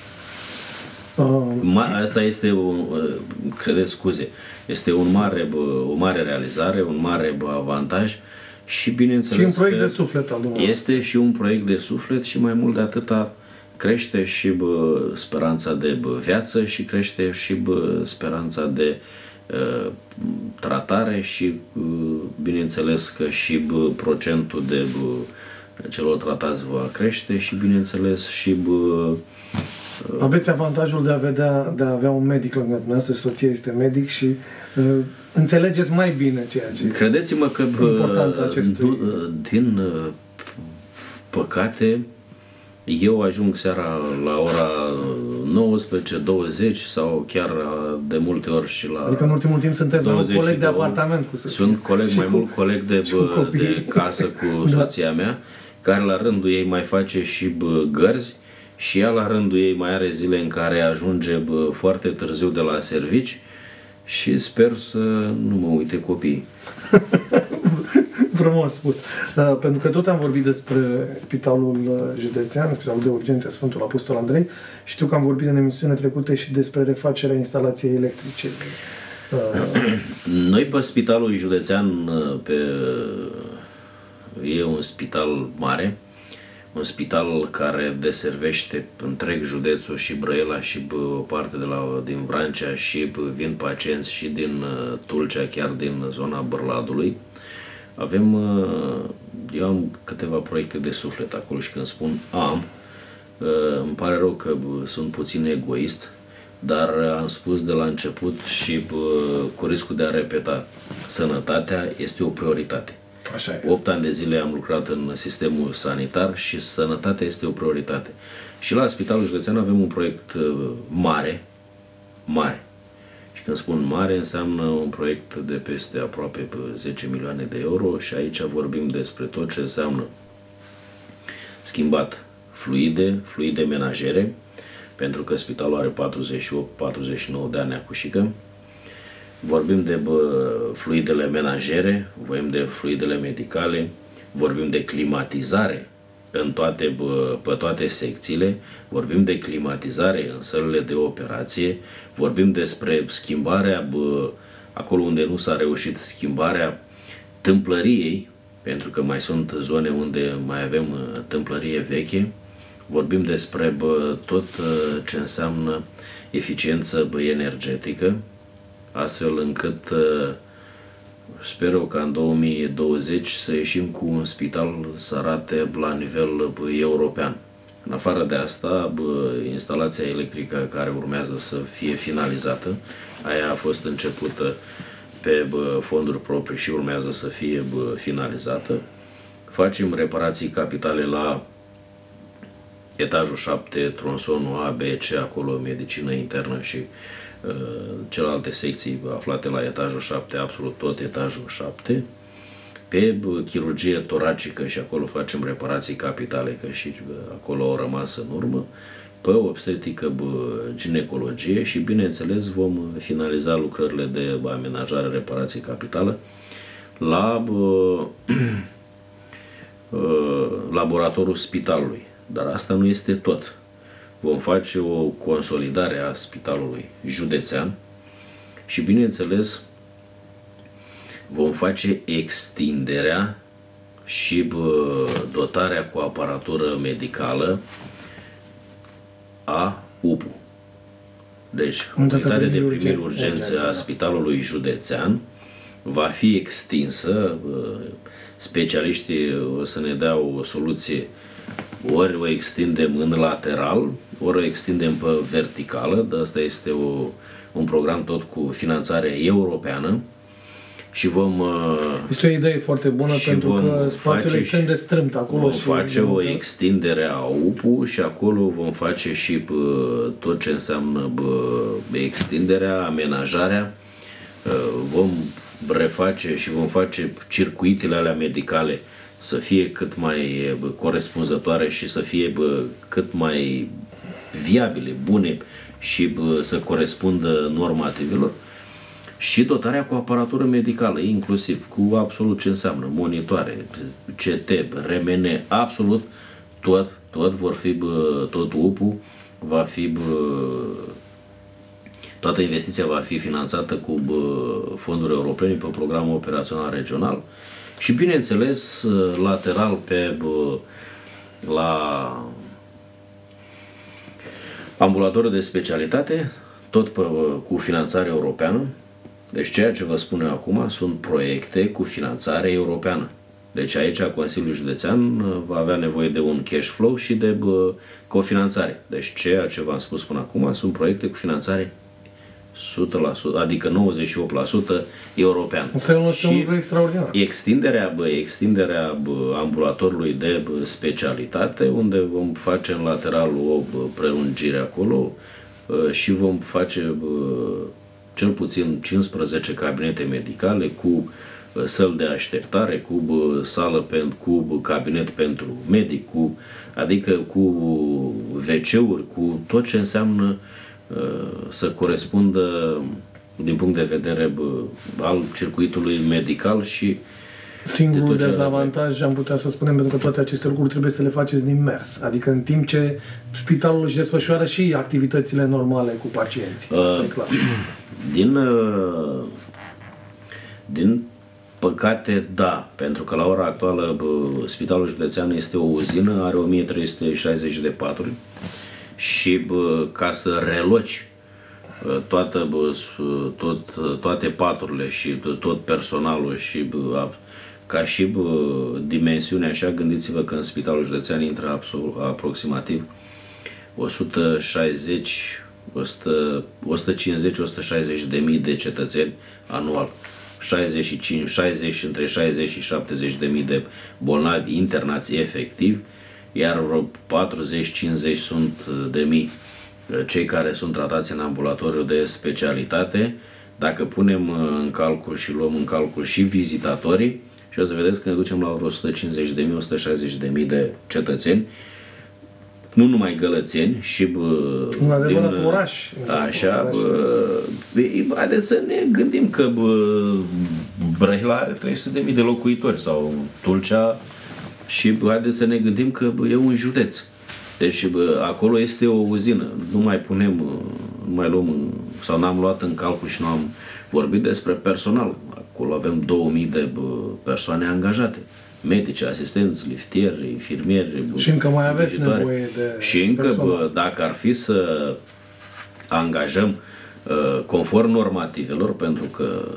Uh, Ma- asta este, un, credeți, scuze, este un mare, bă, o mare realizare, un mare bă, avantaj și bineînțeles și un proiect că de suflet al dumneavoastră. este și un proiect de suflet și mai mult de atâta crește și bă, speranța de bă, viață și crește și bă, speranța de uh, tratare și uh, bineînțeles că și bă, procentul de bă, celor tratați va crește și bineînțeles și bă, Aveți avantajul de a, vedea, de a avea un medic lângă dumneavoastră, soția este medic și uh, înțelegeți mai bine ceea ce... Credeți-mă că bă, Importanța acestui- nu, din uh, păcate eu ajung seara la ora 19-20 sau chiar uh, de multe ori și la Adică în ultimul timp sunteți mai mult 22. coleg de apartament cu soția. Sunt coleg Și mai cu- mult coleg de, și cu bă, copiii. de casă cu Da. soția mea, care la rândul ei mai face și bă, gărzi și ea la rândul ei mai are zile în care ajunge bă, foarte târziu de la servici și sper să nu mă uite copiii. Frumos spus. Uh, pentru că tot am vorbit despre Spitalul uh, Județean, Spitalul de Urgențe Sfântul Apostol Andrei, știu că am vorbit în emisiune trecute și despre refacerea instalației electrice. Uh, Noi pe spitalul județean, pe, e un spital mare, un spital care deservește întreg județul și Brăila și bă, o parte de la, din Vrancea și bă, vin pacienți și din uh, Tulcea, chiar din zona Bărladului. Avem, uh, eu am câteva proiecte de suflet acolo și când spun am, uh, îmi pare rău că bă, sunt puțin egoist, dar am spus de la început și bă, cu riscul de a repeta, sănătatea este o prioritate. Așa este. 8 ani de zile am lucrat în sistemul sanitar și sănătatea este o prioritate. Și la Spitalul Județean avem un proiect uh, mare, mare. Și când spun mare, înseamnă un proiect de peste aproape 10 milioane de euro și aici vorbim despre tot ce înseamnă schimbat fluide, fluide menajere, pentru că spitalul are 48-49 de ani acușică, Vorbim de bă, fluidele menajere, vorbim de fluidele medicale, vorbim de climatizare în toate, bă, pe toate secțiile, vorbim de climatizare în sălile de operație, vorbim despre schimbarea, bă, acolo unde nu s-a reușit schimbarea tâmplăriei, pentru că mai sunt zone unde mai avem tâmplărie veche, vorbim despre bă, tot ce înseamnă eficiență bă, energetică, astfel încât uh, sper eu ca în 2020 să ieșim cu un spital să arate la nivel european. În afară de asta, instalația electrică care urmează să fie finalizată, aia a fost începută pe fonduri proprii și urmează să fie finalizată. Facem reparații capitale la etajul 7, tronsonul A, B, C, acolo medicină internă și Uh, celelalte secții aflate la etajul 7, absolut tot etajul 7, pe chirurgie toracică și acolo facem reparații capitale, că și acolo au rămas în urmă, pe obstetrică, ginecologie și, bineînțeles, vom finaliza lucrările de amenajare, reparație capitală la laboratorul spitalului. Dar asta nu este tot vom face o consolidare a spitalului județean și, bineînțeles, vom face extinderea și bă, dotarea cu aparatură medicală a UPU. Deci, unitatea de primiri urgențe a Spitalului Județean va fi extinsă. Specialiștii o să ne dea o soluție ori o extindem în lateral, ori o extindem pe verticală, dar asta este o, un program tot cu finanțare europeană și vom... Uh, este o idee foarte bună pentru că spațiul extrem de strâmt acolo. Vom și face o extindere a UPU și acolo vom face și bă, uh, tot ce înseamnă bă, extinderea, amenajarea. Uh, vom reface și vom face circuitele alea medicale să fie cât mai corespunzătoare și să fie cât mai viabile, bune și să corespundă normativelor. Și dotarea cu aparatură medicală, inclusiv cu absolut ce înseamnă monitoare, CT, RMN, absolut tot, tot vor fi, tot UPU va fi, toată investiția va fi finanțată cu fonduri europene pe programul operațional regional și bineînțeles lateral pe la ambulatorul de specialitate, tot pe, cu finanțare europeană. Deci ceea ce vă spun eu acum sunt proiecte cu finanțare europeană. Deci aici Consiliul Județean uh, va avea nevoie de un cash flow și de bă, cofinanțare. Deci ceea ce v-am spus până acum sunt proiecte cu finanțare 100%, adică 98% european. Înseamnă un lucru extraordinar. Extinderea, bă, extinderea bă, ambulatorului de bă, specialitate, unde vom face în lateral o bă, prelungire acolo bă, și vom face bă, cel puțin 15 cabinete medicale cu săl de așteptare, cu bă, sală pentru, cu bă, cabinet pentru medic, cu, adică cu WC-uri, cu tot ce înseamnă uh, Uh, să corespundă din punct de vedere al circuitului medical și Singurul de dezavantaj, am putea să spunem, pentru că toate aceste lucruri trebuie să le faceți din mers. Adică în timp ce spitalul își desfășoară și activitățile normale cu pacienții. Uh, clar. Din, uh, din păcate, da, pentru că la ora actuală bă, Spitalul Județean este o uzină, are 1360 de paturi și bă, ca să reloci bă, toată, bă, tot, toate paturile și tot personalul și bă, ca și bă, dimensiunea așa, gândiți-vă că în Spitalul Județean intră absolut, aproximativ 160 150-160 de mii de cetățeni anual. 65, 60, între 60 și 70 de mii de bolnavi internați efectiv, iar vreo 40-50 sunt de mii cei care sunt tratați în ambulatoriu de specialitate. Dacă punem în calcul și luăm în calcul și vizitatorii, și o să vedeți că ne ducem la 150 de mii, 160 de mii de cetățeni, nu numai gălățeni și bă, un adevărat din, oraș. Așa, oraș. Bă, haideți să ne gândim că bă, Brăila are 300 de mii de locuitori sau Tulcea și bă, haideți să ne gândim că bă, e un județ. Deci bă, acolo este o uzină. Nu mai punem, nu mai luăm sau n-am luat în calcul și nu am vorbit despre personal. Acolo avem 2000 de bă, persoane angajate medici, asistenți, liftieri, infirmieri. Și încă mai aveți viitoare. nevoie de Și încă, bă, dacă ar fi să angajăm uh, conform normativelor, pentru că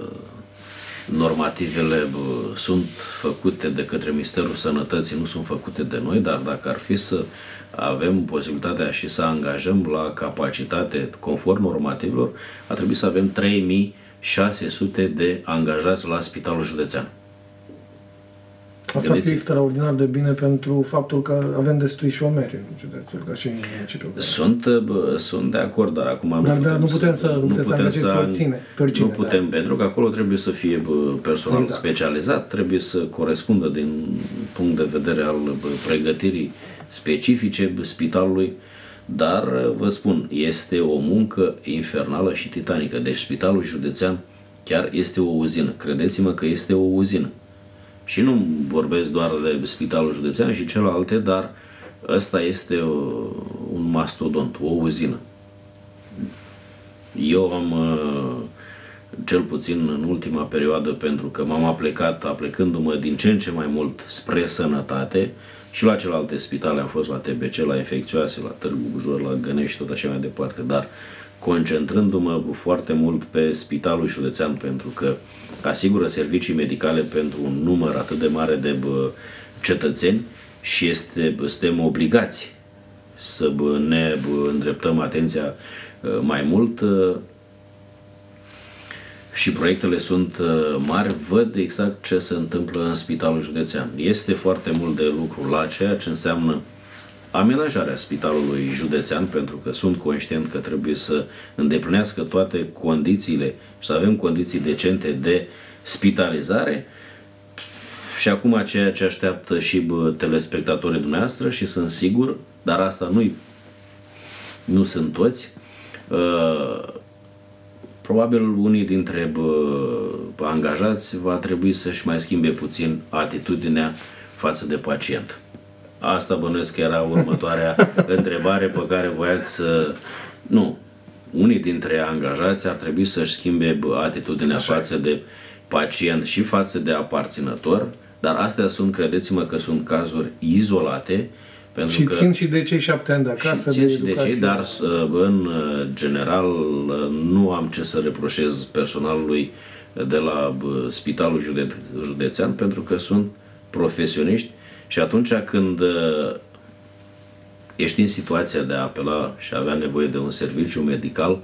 normativele bă, sunt făcute de către Ministerul Sănătății, nu sunt făcute de noi, dar dacă ar fi să avem posibilitatea și să angajăm la capacitate conform normativelor, ar trebui să avem 3600 de angajați la Spitalul Județean. Asta ar fi extraordinar de bine pentru faptul că avem destui șomeri în județul, ca și în municipiul. Sunt, bă, sunt de acord, dar acum dar, nu, dar nu putem să, nu putem să angajați pe oricine, pe oricine. Nu putem, da. pentru că acolo trebuie să fie bă, personal exact. specializat, trebuie să corespundă din punct de vedere al bă, pregătirii specifice bă, spitalului, dar vă spun, este o muncă infernală și titanică. Deci spitalul județean chiar este o uzină. Credeți-mă că este o uzină și nu vorbesc doar de spitalul județean și celelalte, dar ăsta este o, un mastodont, o uzină. Eu am, uh, cel puțin în ultima perioadă, pentru că m-am aplecat, aplecându-mă din ce în ce mai mult spre sănătate, și la celelalte spitale am fost la TBC, la infecțioase, la Târgu Bujor, la Gănești, tot așa mai departe, dar concentrându-mă foarte mult pe spitalul județean pentru că asigură servicii medicale pentru un număr atât de mare de cetățeni și este, suntem obligați să ne îndreptăm atenția ă, mai ă, ă, și proiectele sunt mari, văd exact ce se întâmplă în spitalul județean. Este foarte mult de lucru la ceea ce înseamnă amenajarea spitalului județean, pentru că sunt conștient că trebuie să îndeplinească toate condițiile și să avem condiții decente de spitalizare. Și acum ceea ce așteaptă și bă, telespectatorii dumneavoastră și sunt sigur, dar asta nu nu sunt toți, uh, probabil unii dintre bă, angajați va trebui să-și mai schimbe puțin atitudinea față de pacient. Asta bănuiesc că era următoarea întrebare pe care voiați să... Nu. Unii dintre angajați ar trebui să-și schimbe atitudinea Așa față este. de pacient și față de aparținător, dar astea sunt, credeți-mă că sunt cazuri izolate, pentru și că, țin și de cei șapte ani de acasă, și de, și de cei, dar uh, în uh, general uh, nu am ce să reproșez personalului de la Spitalul Județean pentru că sunt profesioniști și atunci când uh, ești în situația de a apela și avea nevoie de un serviciu medical,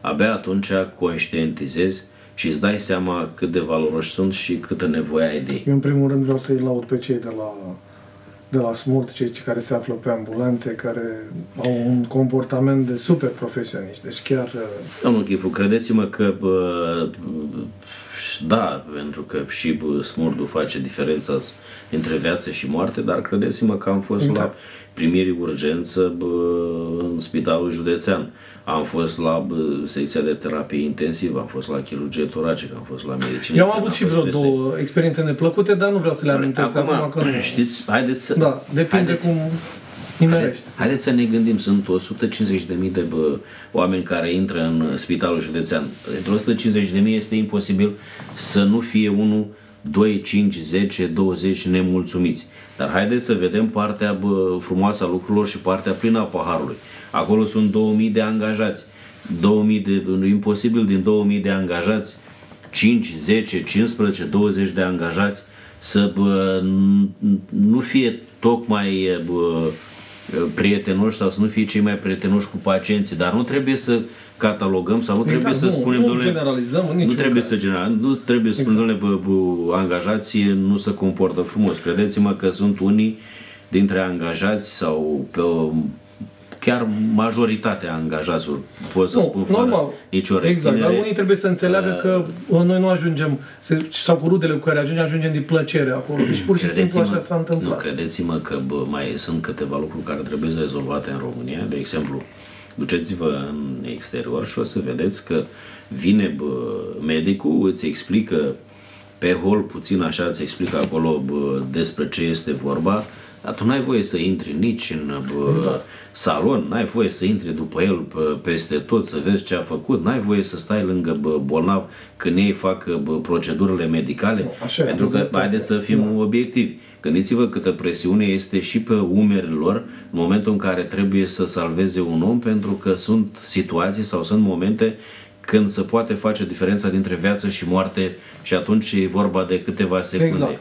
abia atunci conștientizezi și îți dai seama cât de valoroși sunt și câtă nevoie ai de ei. Eu în primul rând vreau să-i laud pe cei de la, de la SMURT, cei care se află pe ambulanțe, care au un comportament de super profesioniști. Deci chiar... Uh, Domnul Chifu, credeți-mă că bă, da, pentru că și smurdu face diferența între viață și moarte, dar credeți-mă că am fost exact. la primirii urgență bă, în spitalul județean. Am fost la bă, secția de terapie intensivă, am fost la chirurgie toracică, am fost la medicină. Eu am avut și vreo peste... două experiențe neplăcute, dar nu vreau să le amintesc acum, acum că nu. Știți, haideți să... Da, depinde haideți, cum Haideți, haideți să ne gândim, sunt 150.000 de bă, oameni care intră în spitalul județean. Pentru 150.000 este imposibil să nu fie unul 2, 5, 10, 20 nemulțumiți. Dar haideți să vedem partea bă, frumoasă a lucrurilor și partea plină a paharului. Acolo sunt 2000 de angajați. 2000 de, imposibil din 2000 de angajați, 5, 10, 15, 20 de angajați să bă, nu fie tocmai bă, prietenoși sau să nu fie cei mai prietenoși cu pacienții, dar nu trebuie să catalogăm sau nu exact, trebuie să nu, spunem, nu domnule, generalizăm în nu niciun trebuie caz. să general, nu trebuie să spunem, Exact. domnule, bă, bă, angajații nu se comportă frumos. Credeți-mă că sunt unii dintre angajați sau pe o, chiar majoritatea angajaților, pot să Nu, spun fără normal. nicio Exact, reținere. dar unii trebuie să înțeleagă uh, că uh, noi nu ajungem, se- sau cu rudele cu care ajungem, ajungem din plăcere acolo. Deci pur și simplu așa s-a Nu, întâmplat. credeți-mă că bă, mai sunt câteva lucruri care trebuie rezolvate în România. De exemplu, duceți-vă în exterior și o să vedeți că vine bă, medicul, îți explică pe hol puțin așa, îți explică acolo bă, despre ce este vorba, dar tu n-ai voie să intri nici în bă, Exact. salon, n-ai voie să intri după el pe, peste tot, să vezi ce a făcut, n-ai voie să stai lângă bă, bolnav când ei fac bă, procedurile medicale, așa e, pentru că, dreptate. haideți să fim Da. obiectivi. Gândiți-vă câtă presiune este și pe umerii lor în momentul în care trebuie să salveze un om, pentru că sunt situații sau sunt momente când se poate face diferența dintre viață și moarte și atunci e vorba de câteva secunde. Exact.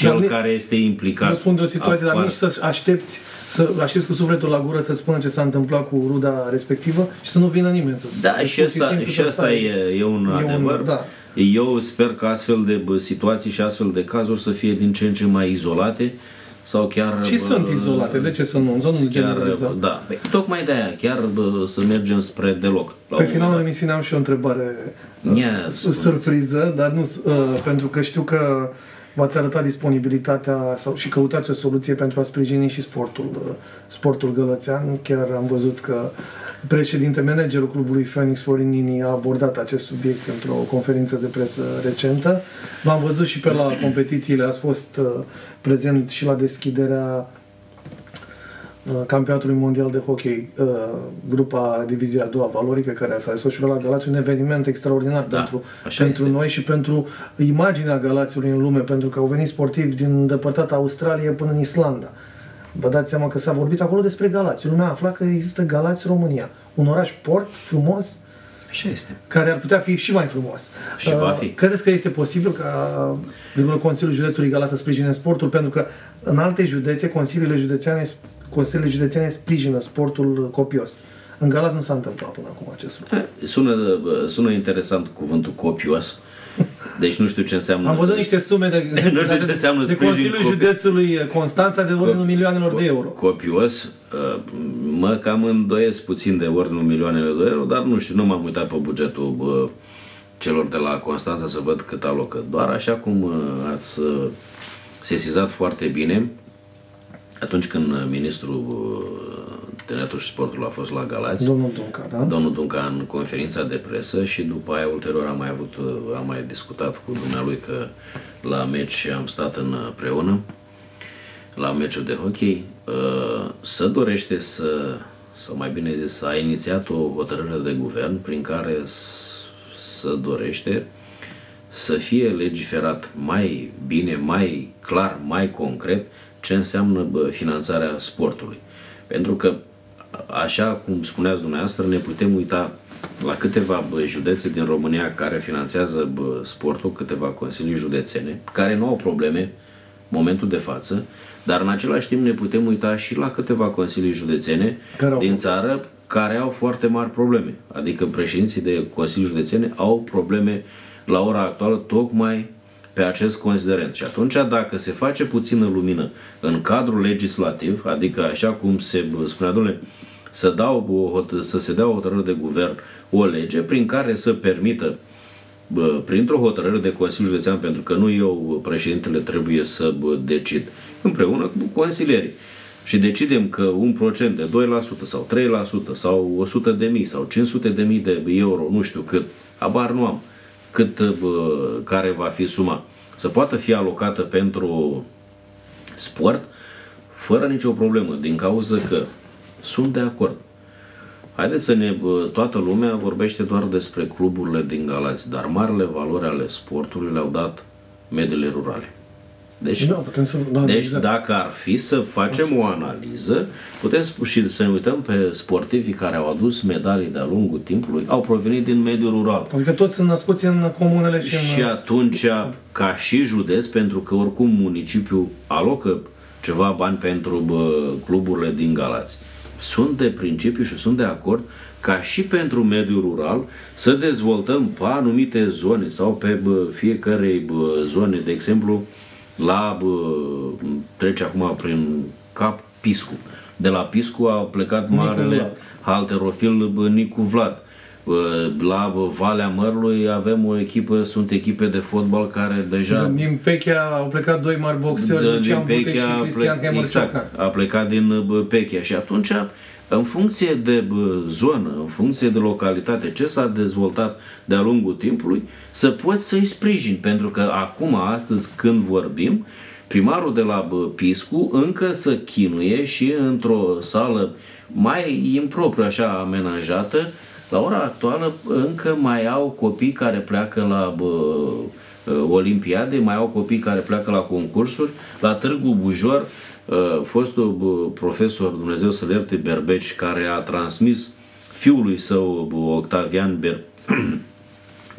Cel Dar ni- care este implicat. Eu spun de o situație, dar apar- nici să aștepți, să aștepți cu sufletul la gură să spună ce s-a întâmplat cu ruda respectivă și să nu vină nimeni să spună. Da, Deci, și pur asta, simplu și să asta stai- e, e un e un- adevăr. da. Eu sper că astfel de bă, situații și astfel de cazuri să fie din ce în ce mai izolate sau chiar... Și sunt izolate, de ce să nu? Să nu Chiar, generalizăm. da, Păi, tocmai de aia, chiar bă, să mergem spre deloc. La Pe un finalul moment emisiunii am și o întrebare dat. Ia, uh, spuneți. surpriză, dar nu, uh, pentru că știu că v-ați arătat disponibilitatea sau și căutați o soluție pentru a sprijini și sportul, uh, sportul gălățean. Chiar am văzut că președinte, managerul clubului Phoenix Florin Nini a abordat acest subiect într-o conferință de presă recentă. V-am văzut și pe la competițiile, ați fost uh, prezent și la deschiderea uh, campionatului mondial de hockey, uh, grupa divizia a doua valorică care s-a desfășurat la Galați, un eveniment extraordinar Da, pentru, așa pentru este. noi și pentru imaginea Galațiului în lume, pentru că au venit sportivi din îndepărtată Australie până în Islanda. Vă dați seama că s-a vorbit acolo despre Galați. Lumea a aflat că există Galați România. Un oraș port frumos, Așa este. care ar putea fi și mai frumos. Și va fi. Uh, Credeți că este posibil ca de exemplu, Consiliul Județului Galați să sprijine sportul? Pentru că în alte județe, Consiliile Județeane, Consiliile Județeane sprijină sportul copios. În Galați nu s-a întâmplat până acum acest lucru. Eh, Sună, bă, sună interesant cuvântul copios. Deci nu știu ce înseamnă. Am văzut niște sume de, Nu știu ce înseamnă de sprijin Consiliul copi- Județului Constanța de ordinul milioanelor de euro. Copios, uh, mă cam îndoiesc puțin de ordinul milioanele de euro, dar nu știu, nu m-am uitat pe bugetul bă, celor de la Constanța să văd cât alocă. Doar așa cum uh, ați uh, sesizat foarte bine, atunci când uh, ministrul uh, Tineretului și Sportului a fost la Galați, Domnul Dunca, da? domnul Dunca în conferința de presă și după aia ulterior am mai avut, am mai discutat cu dumnealui că la meci am stat împreună, la meciul de hockey, uh, să dorește să, sau mai bine zis, a inițiat o hotărâre de guvern prin care s- să dorește să fie legiferat mai bine, mai clar, mai concret ce înseamnă bă, finanțarea sportului. Pentru că, așa cum spuneați dumneavoastră, ne putem uita la câteva bă, județe din România care finanțează bă, sportul, câteva consilii județene, care nu au probleme în momentul de față, dar în același timp ne putem uita și la câteva consilii județene Care au din țară care au foarte mari probleme. Adică președinții de consilii județene au probleme la ora actuală tocmai pe acest considerent. Și atunci, dacă se face puțină lumină în cadrul legislativ, adică așa cum se spunea, domnule, să, dau o hot- să se dea o hotărâre de guvern, o lege prin care să permită bă, printr-o hotărâre de Consiliul Județean, pentru că nu eu, președintele, trebuie să bă, decid, împreună cu consilierii. Și decidem că un procent de 2% sau 3% sau 100 de mii sau 500 de mii de euro, nu știu cât, abar nu am, cât bă, care va fi suma, să poată fi alocată pentru sport, fără nicio problemă, din cauza că sunt de acord. Haideți să ne... bă, Toată lumea vorbește doar despre cluburile din Galați, dar marile valori ale sportului le-au dat mediile rurale. Deci, Da, putem să... Da, deci exact. dacă ar fi să facem o analiză, putem sp- și să ne uităm pe sportivii care au adus medalii de-a lungul timpului, au provenit din mediul rural. Adică toți sunt născuți în comunele și, Și în... atunci, ca și județ, pentru că oricum municipiul alocă ceva bani pentru bă, cluburile din Galați, sunt de principiu și sunt de acord ca și pentru mediul rural să dezvoltăm pe anumite zone sau pe bă, fiecarei bă, zone, de exemplu, la bă, trece acum prin cap Piscu. De la Piscu a plecat Nicu marele Vlad. halterofil bă, Nicu Vlad. Bă, La bă, Valea Mărului avem o echipă, sunt echipe de fotbal care deja Din Pechea au plecat doi mari boxeri, de- Lucian Buteș Pechea și a Cristian plec- Hemăr exact, a plecat din bă, Pechea și atunci în funcție de bă, zonă, în funcție de localitate, ce s-a dezvoltat de-a lungul timpului, să poți să-i sprijini, pentru că acum, astăzi, când vorbim, primarul de la bă, Piscu încă să chinuie și într-o sală mai impropriu așa amenajată, la ora actuală încă mai au copii care pleacă la bă, uh, olimpiade, mai au copii care pleacă la concursuri. La Târgu Bujor, uh, fostul bă, profesor, Dumnezeu să-l ierte, Berbeci, care a transmis fiului său, bă, Octavian Ber...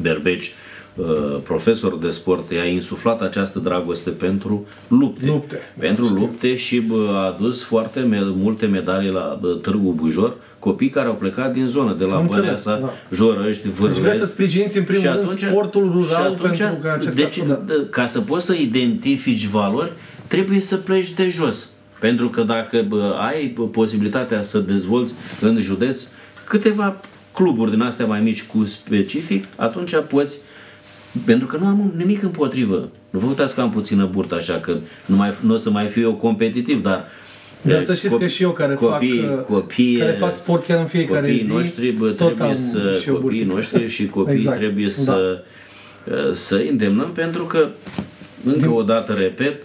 Berbeci, uh, profesor de sport, i-a insuflat această dragoste pentru lupte. Lupte, Pentru da, știu. lupte și bă, a adus foarte me- multe medalii la bă, Târgu Bujor, copii care au plecat din zonă, de la Am înțeles, Băneasa, da. Jorăști, Deci vreți să Vârvesc. sprijiniți în primul Și rând atunci- sportul și rural atunci, pentru că acesta deci, să da. d- ca să poți să identifici valori, trebuie să pleci de jos. Pentru că dacă bă, ai bă, posibilitatea să dezvolți în județ câteva cluburi din astea mai mici cu specific, atunci poți pentru că nu am nimic împotrivă. Nu vă uitați că am puțină burtă așa, că nu, mai, nu o să mai fiu eu competitiv, dar Dar e, să știți că și eu care copii, fac, uh, copii, care fac sport chiar în fiecare copiii zi, noștri, bă, tot trebuie am să, și eu copiii burtică. noștri și copiii Exact, trebuie da. să, să îndemnăm pentru că, încă o dată repet,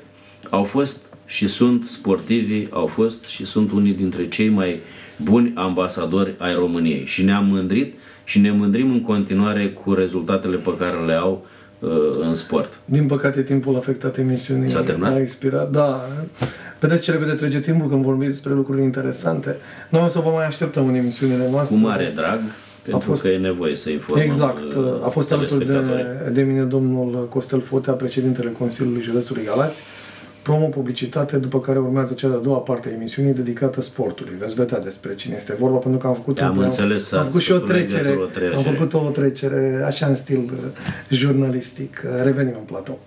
au fost și sunt sportivi, au fost și sunt unii dintre cei mai buni ambasadori ai României și ne-am mândrit și ne mândrim în continuare cu rezultatele pe care le au uh, în sport. Din păcate, timpul afectat emisiunii S-a terminat? a expirat. Da. Vedeți ce repede trece timpul când vorbim despre lucruri interesante. Noi o să vă mai așteptăm în emisiunile noastre. Cu mare drag, pentru fost- că e nevoie să informăm Exact. uh, A fost alături de, telespectatorii. de mine domnul Costel Fotea, președintele Consiliului Județului Galați. Promo publicitate, după care urmează cea de-a doua parte a emisiunii dedicată sportului. Veți vedea despre cine este vorba, pentru că am făcut, Am un, înțeles, am ați făcut și o făcut trecere, legătură, o trecere. am făcut o trecere așa în stil uh, jurnalistic. Uh, Revenim în platou.